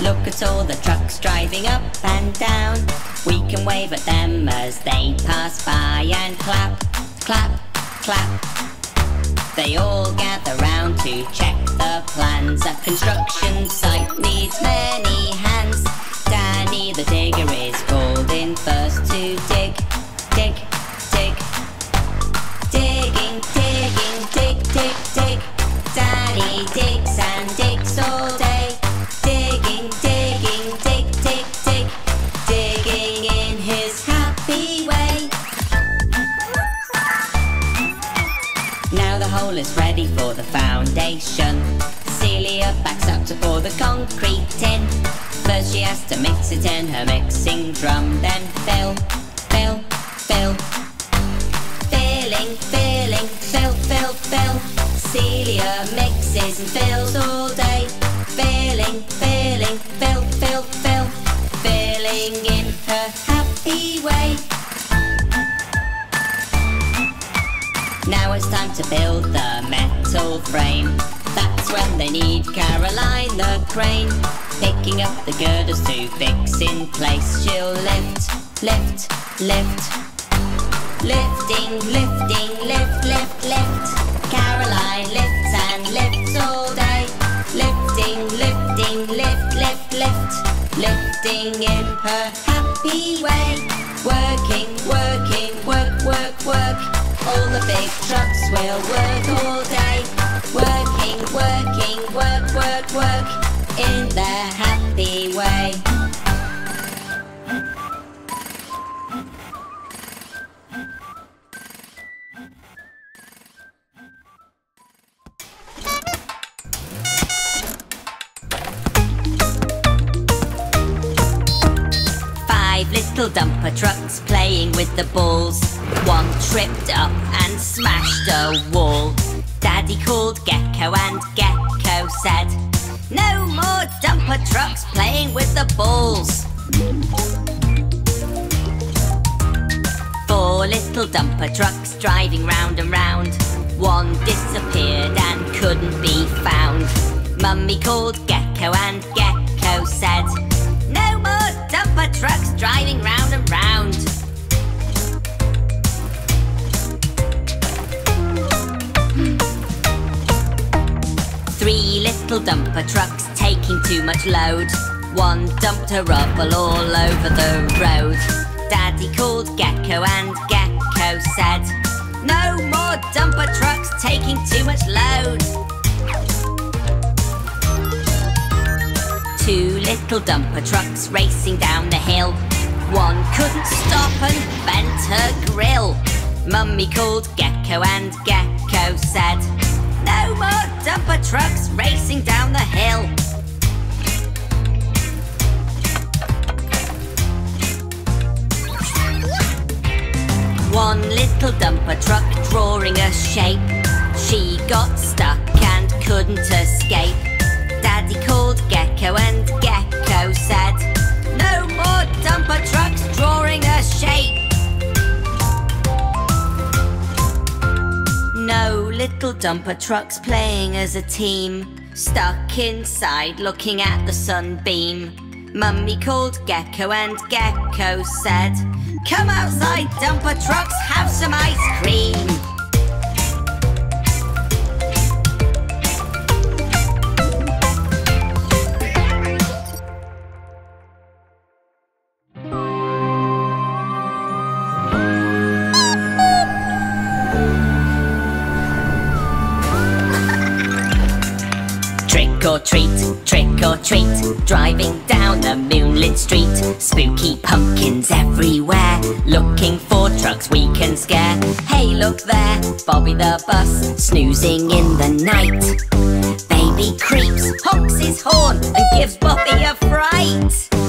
Look at all the trucks driving up and down. We can wave at them as they pass by and clap, clap, clap. They all gather round to check the plans. A construction site needs many concrete in. First she has to mix it in her mixing drum, then fill, fill, fill. Filling, filling, fill, fill, fill. Celia mixes and fills all day. Filling, filling, fill, fill, fill. Filling in her happy way. Now it's time to build the metal frame. That's when they need Caroline the crane. Picking up the girders to fix in place. She'll lift, lift, lift. Lifting, lifting, lift, lift, lift. Caroline lifts and lifts all day. Lifting, lifting, lift, lift, lift. Lifting in her happy way. Working, working, work, work, work. All the big trucks will work all day. Working, working, work, work, work. In their happy way. Five little dumper trucks playing with the balls. One tripped up and smashed a wall. Daddy called Gecko and Gecko said, No more dumper trucks playing with the balls. Four little dumper trucks driving round and round. One disappeared and couldn't be found. Mummy called Gecko and Gecko said, No more dumper trucks driving round and round. Little dumper trucks taking too much load. One dumped her rubble all over the road. Daddy called Gecko and Gecko said, No more dumper trucks taking too much load. Two little dumper trucks racing down the hill. One couldn't stop and bent her grill. Mummy called Gecko and Gecko said, dumper trucks racing down the hill. One little dumper truck drawing a shape. She got stuck and couldn't escape. Daddy called Gecko and Gecko said, No more dumper trucks drawing a shape. No little dumper trucks playing as a team. Stuck inside looking at the sunbeam. Mummy called Gecko and Gecko said, Come outside, dumper trucks, have some ice cream. Treat, trick or treat, driving down the moonlit street. Spooky pumpkins everywhere, looking for trucks we can scare. Hey, look there, Bobby the bus, snoozing in the night. Baby creeps, honks his horn, and gives Bobby a fright.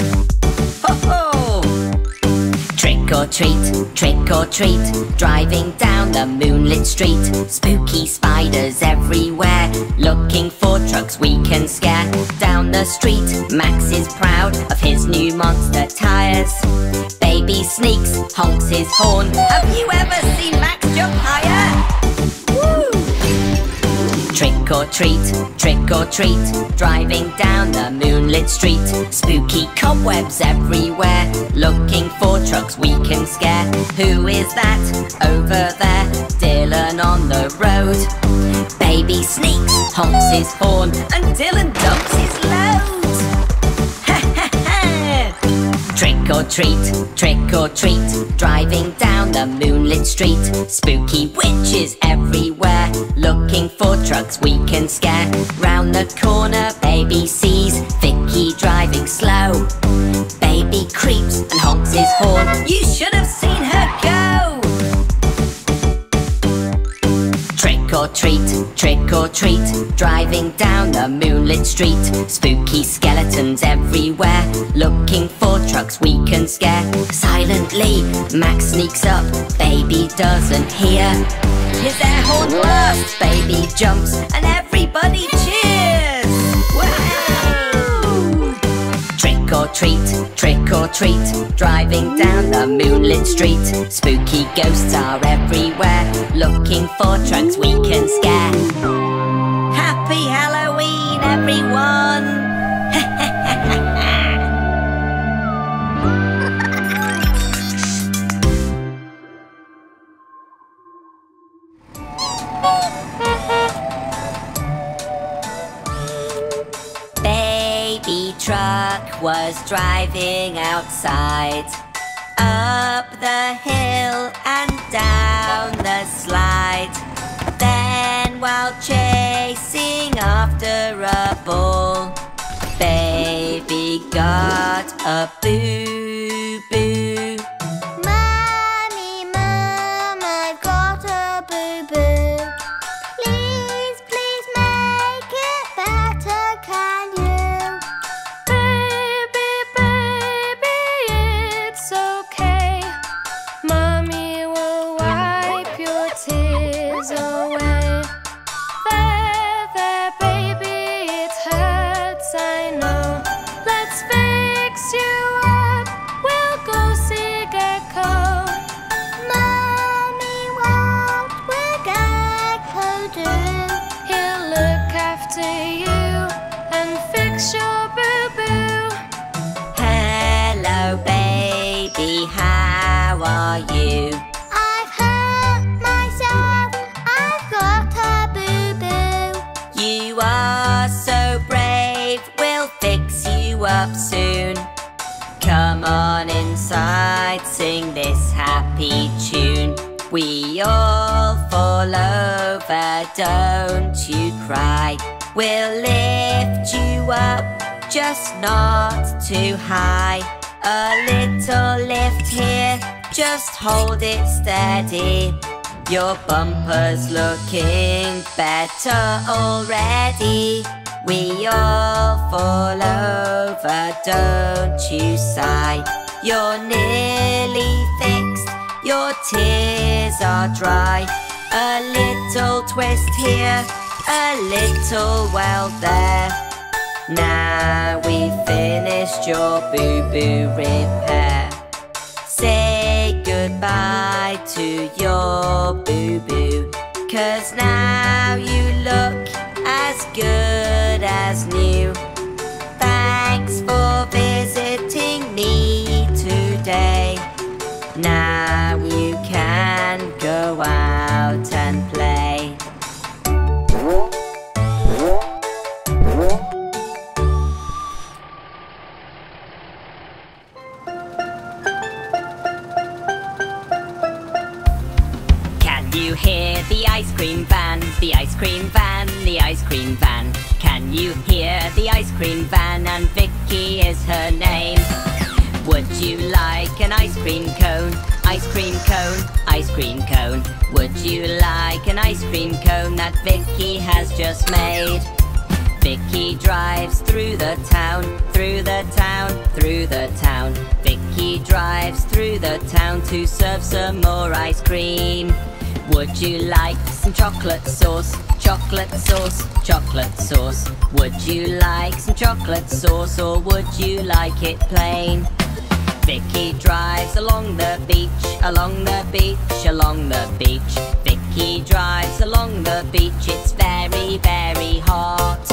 Trick or treat, trick or treat, driving down the moonlit street. Spooky spiders everywhere, looking for trucks we can scare. Down the street, Max is proud of his new monster tires. Baby sneaks, honks his horn. Have you ever seen Max jump higher? Trick or treat, trick or treat, driving down the moonlit street. Spooky cobwebs everywhere, looking for trucks we can scare. Who is that over there? Dylan on the road. Baby sneaks, honks his horn, and Dylan dumps his Trick or treat, trick or treat, driving down the moonlit street. Spooky witches everywhere, looking for trucks we can scare. Round the corner, baby sees Vicky driving slow. Baby creeps and honks his horn. You should have Trick or treat, trick or treat, driving down the moonlit street. Spooky skeletons everywhere, looking for trucks we can scare. Silently, Max sneaks up, baby doesn't hear. His air horn blasts, baby jumps, and everybody cheers. Treat, trick or treat, driving down the moonlit street. Spooky ghosts are everywhere, looking for trucks we can scare. Happy Halloween, everyone! Was driving outside. Up the hill and down the slide. Then while chasing after a ball Baby got a boo-boo inside, sing this happy tune. We all fall over, don't you cry. We'll lift you up, just not too high. A little lift here, just hold it steady. Your bumper's looking better already. We all fall over, don't you sigh. You're nearly fixed, your tears are dry. A little twist here, a little well there. Now we've finished your boo-boo repair. Say goodbye to your boo-boo Cause now you look as good as new cream van, the ice cream van. Can you hear the ice cream van? And Vicky is her name. Would you like an ice cream cone? Ice cream cone, ice cream cone. Would you like an ice cream cone that Vicky has just made? Vicky drives through the town, through the town, through the town. Vicky drives through the town to serve some more ice cream. Would you like some chocolate sauce? Chocolate sauce, chocolate sauce. Would you like some chocolate sauce or would you like it plain? Vicky drives along the beach, along the beach, along the beach. Vicky drives along the beach, it's very, very hot.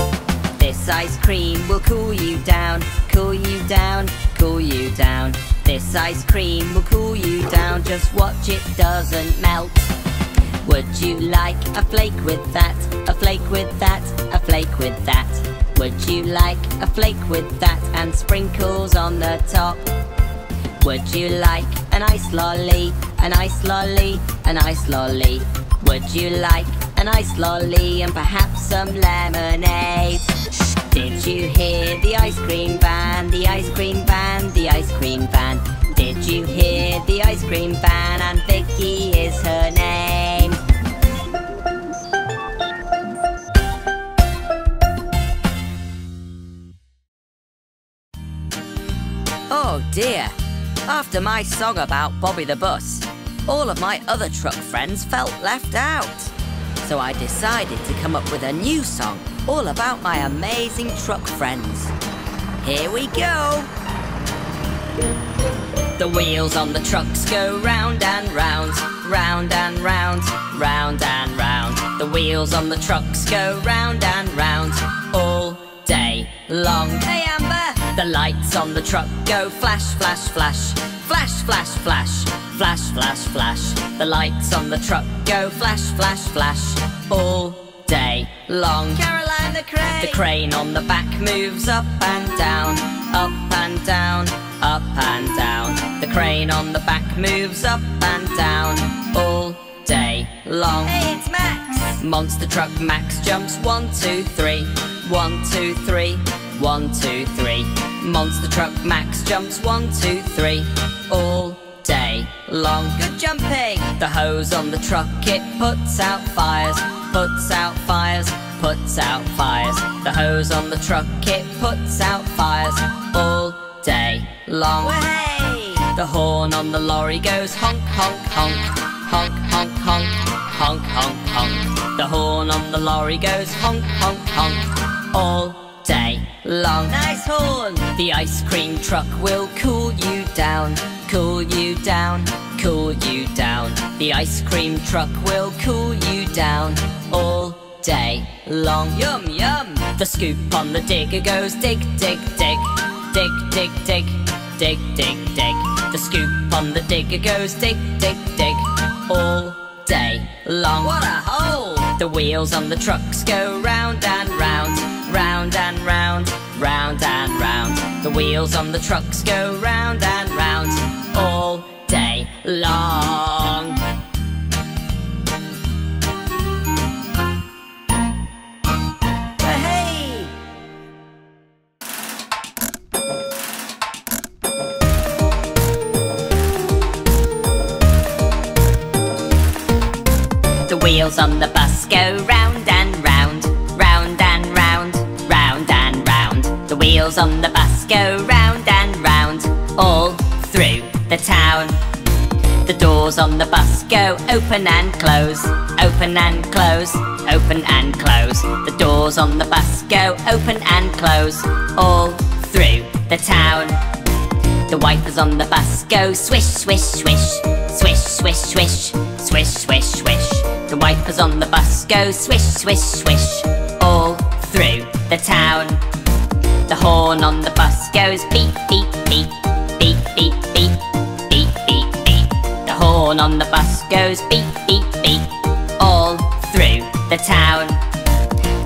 This ice cream will cool you down, cool you down, cool you down. This ice cream will cool you down, just watch it doesn't melt. Would you like a flake with that, a flake with that, a flake with that? Would you like a flake with that and sprinkles on the top? Would you like an ice lolly, an ice lolly, an ice lolly? Would you like an ice lolly and perhaps some lemonade? Did you hear the ice cream van, the ice cream van, the ice cream van? Did you hear the ice cream van and Vicky is her name? Oh dear. After my song about Bobby the Bus, all of my other truck friends felt left out. So I decided to come up with a new song all about my amazing truck friends. Here we go. The wheels on the trucks go round and round, round and round, round and round. The wheels on the trucks go round and round all day long. Hey Amber! The lights on the truck go flash, flash, flash. Flash, flash, flash. Flash, flash, flash. The lights on the truck go flash, flash, flash. All day long. Caroline the crane. The crane on the back moves up and down, up and down, up and down. The crane on the back moves up and down all day long. Hey, it's Max. Monster truck Max jumps one, two, three, one, two, three one, two, three. Monster truck Max jumps one, two, three, all day long. Good jumping! The hose on the truck, it puts out fires, puts out fires, puts out fires. The hose on the truck, it puts out fires all day long. Way! The horn on the lorry goes honk, honk, honk, honk, honk, honk, honk, honk, honk. The horn on the lorry goes honk, honk, honk all day long. Nice horn! The ice cream truck will cool you down, cool you down, cool you down. The ice cream truck will cool you down all day long. Yum, yum! The scoop on the digger goes dig, dig, dig, dig, dig, dig, dig, dig, dig. The scoop on the digger goes dig, dig, dig, all day long. What a hole! The wheels on the trucks go round and round, Round and round, round and round. The wheels on the trucks go round and round all day long. The wheels on the bus go round. Wheels on the bus go round and round, all through the town. The doors on the bus go open and close, open and close, open and close. The doors on the bus go open and close, all through the town. The wipers on the bus go swish, swish, swish, swish, swish, swish, swish, swish, swish. The wipers on the bus go swish, swish, swish, all through the town. The horn on the bus goes beep, beep, beep, beep, beep, beep, beep, beep, beep. The horn on the bus goes beep, beep, beep, all through the town.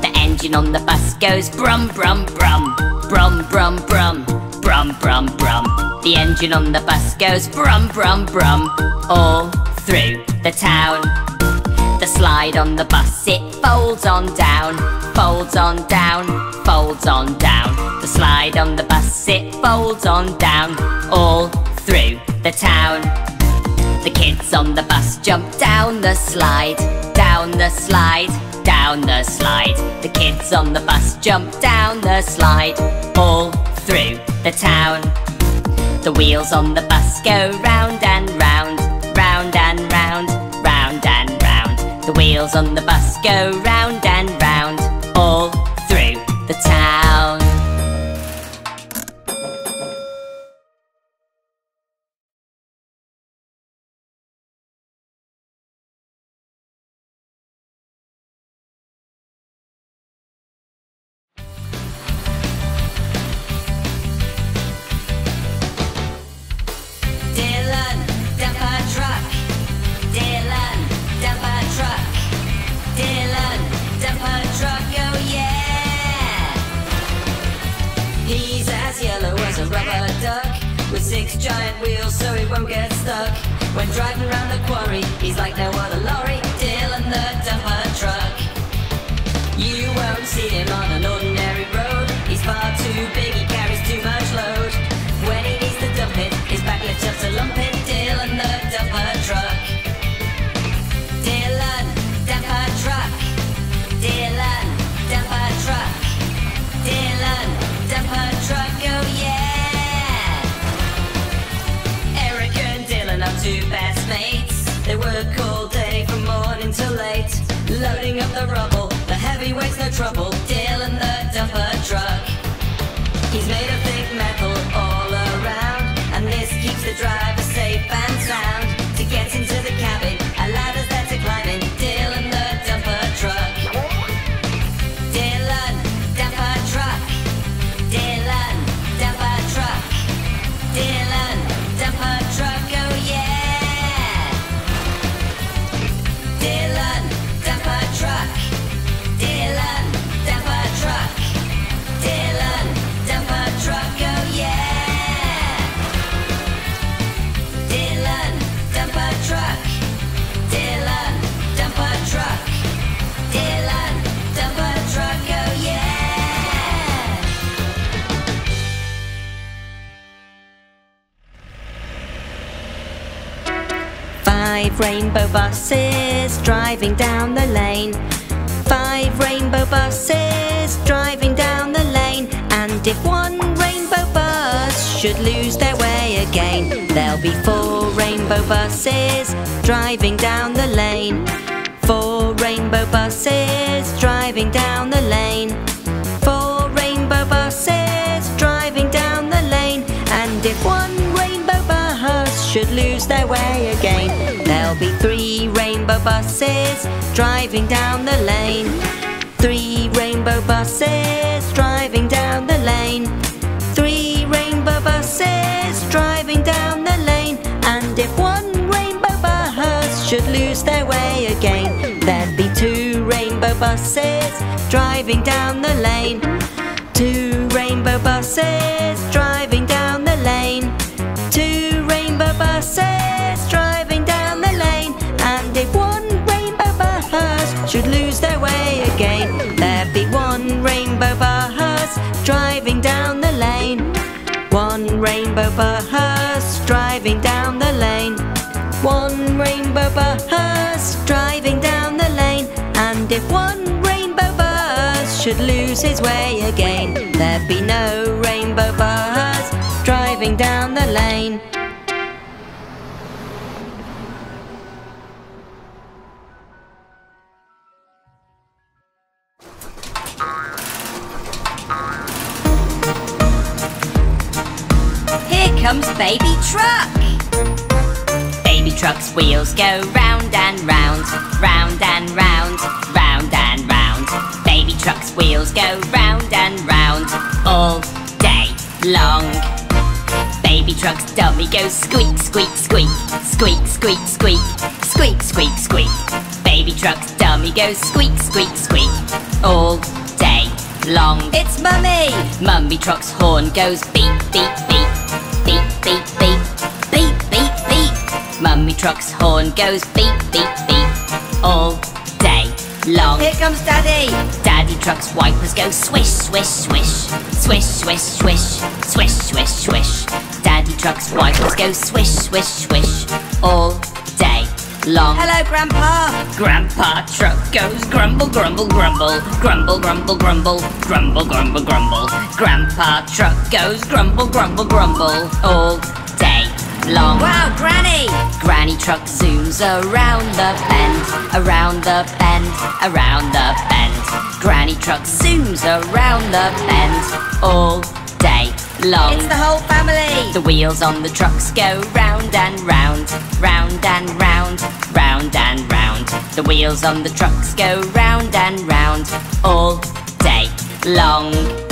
The engine on the bus goes brum, brum, brum, brum, brum, brum, brum, brum, brum. The engine on the bus goes brum, brum, brum, all through the town. The slide on the bus, it folds on down, folds on down, folds on down. The slide on the bus, it folds on down, all through the town. The kids on the bus jump down the slide, down the slide, down the slide. The kids on the bus jump down the slide, all through the town. The wheels on the bus go round and round, round and round, round and round. The wheels on the bus go round the time. Buses driving down the lane. Five rainbow buses driving down the lane. And if one rainbow bus should lose their way again, there'll be four rainbow buses driving down the lane. Four rainbow buses driving down the lane. Four rainbow buses driving down the lane. And if one rainbow bus should lose their way again, Three rainbow buses driving down the lane. Three rainbow buses driving down the lane. Three rainbow buses driving down the lane. And if one rainbow bus should lose their way again, there'd be two rainbow buses driving down the lane. Two rainbow buses driving down the lane. Two rainbow buses. Rainbow bus driving down the lane. One rainbow bus driving down the lane. And if one rainbow bus should lose his way again, there'd be no rainbow bus driving down the lane. Comes baby truck. Baby truck's wheels go round and round, round and round, round and round. Baby truck's wheels go round and round all day long. Baby truck's dummy goes squeak, squeak, squeak, squeak, squeak, squeak, squeak, squeak, squeak. Baby truck's dummy goes squeak, squeak, squeak all day long. It's mummy. Mummy truck's horn goes beep, beep, beep, beep, beep, beep, beep, beep, beep. Mummy truck's horn goes beep, beep, beep all day long. Here comes Daddy. Daddy truck's wipers go swish, swish, swish, swish, swish, swish, swish, swish, swish. Daddy truck's wipers go swish, swish, swish all day long. Hello, Grandpa. Grandpa truck goes grumble, grumble, grumble, grumble, grumble, grumble, grumble, grumble, grumble. Grandpa truck goes grumble, grumble, grumble all day long. Wow, Granny! Granny truck zooms around the bend, around the bend, around the bend. Granny truck zooms around the bend all day long. It's the whole family. The wheels on the trucks go round and round, round and round, round and round. The wheels on the trucks go round and round all day long.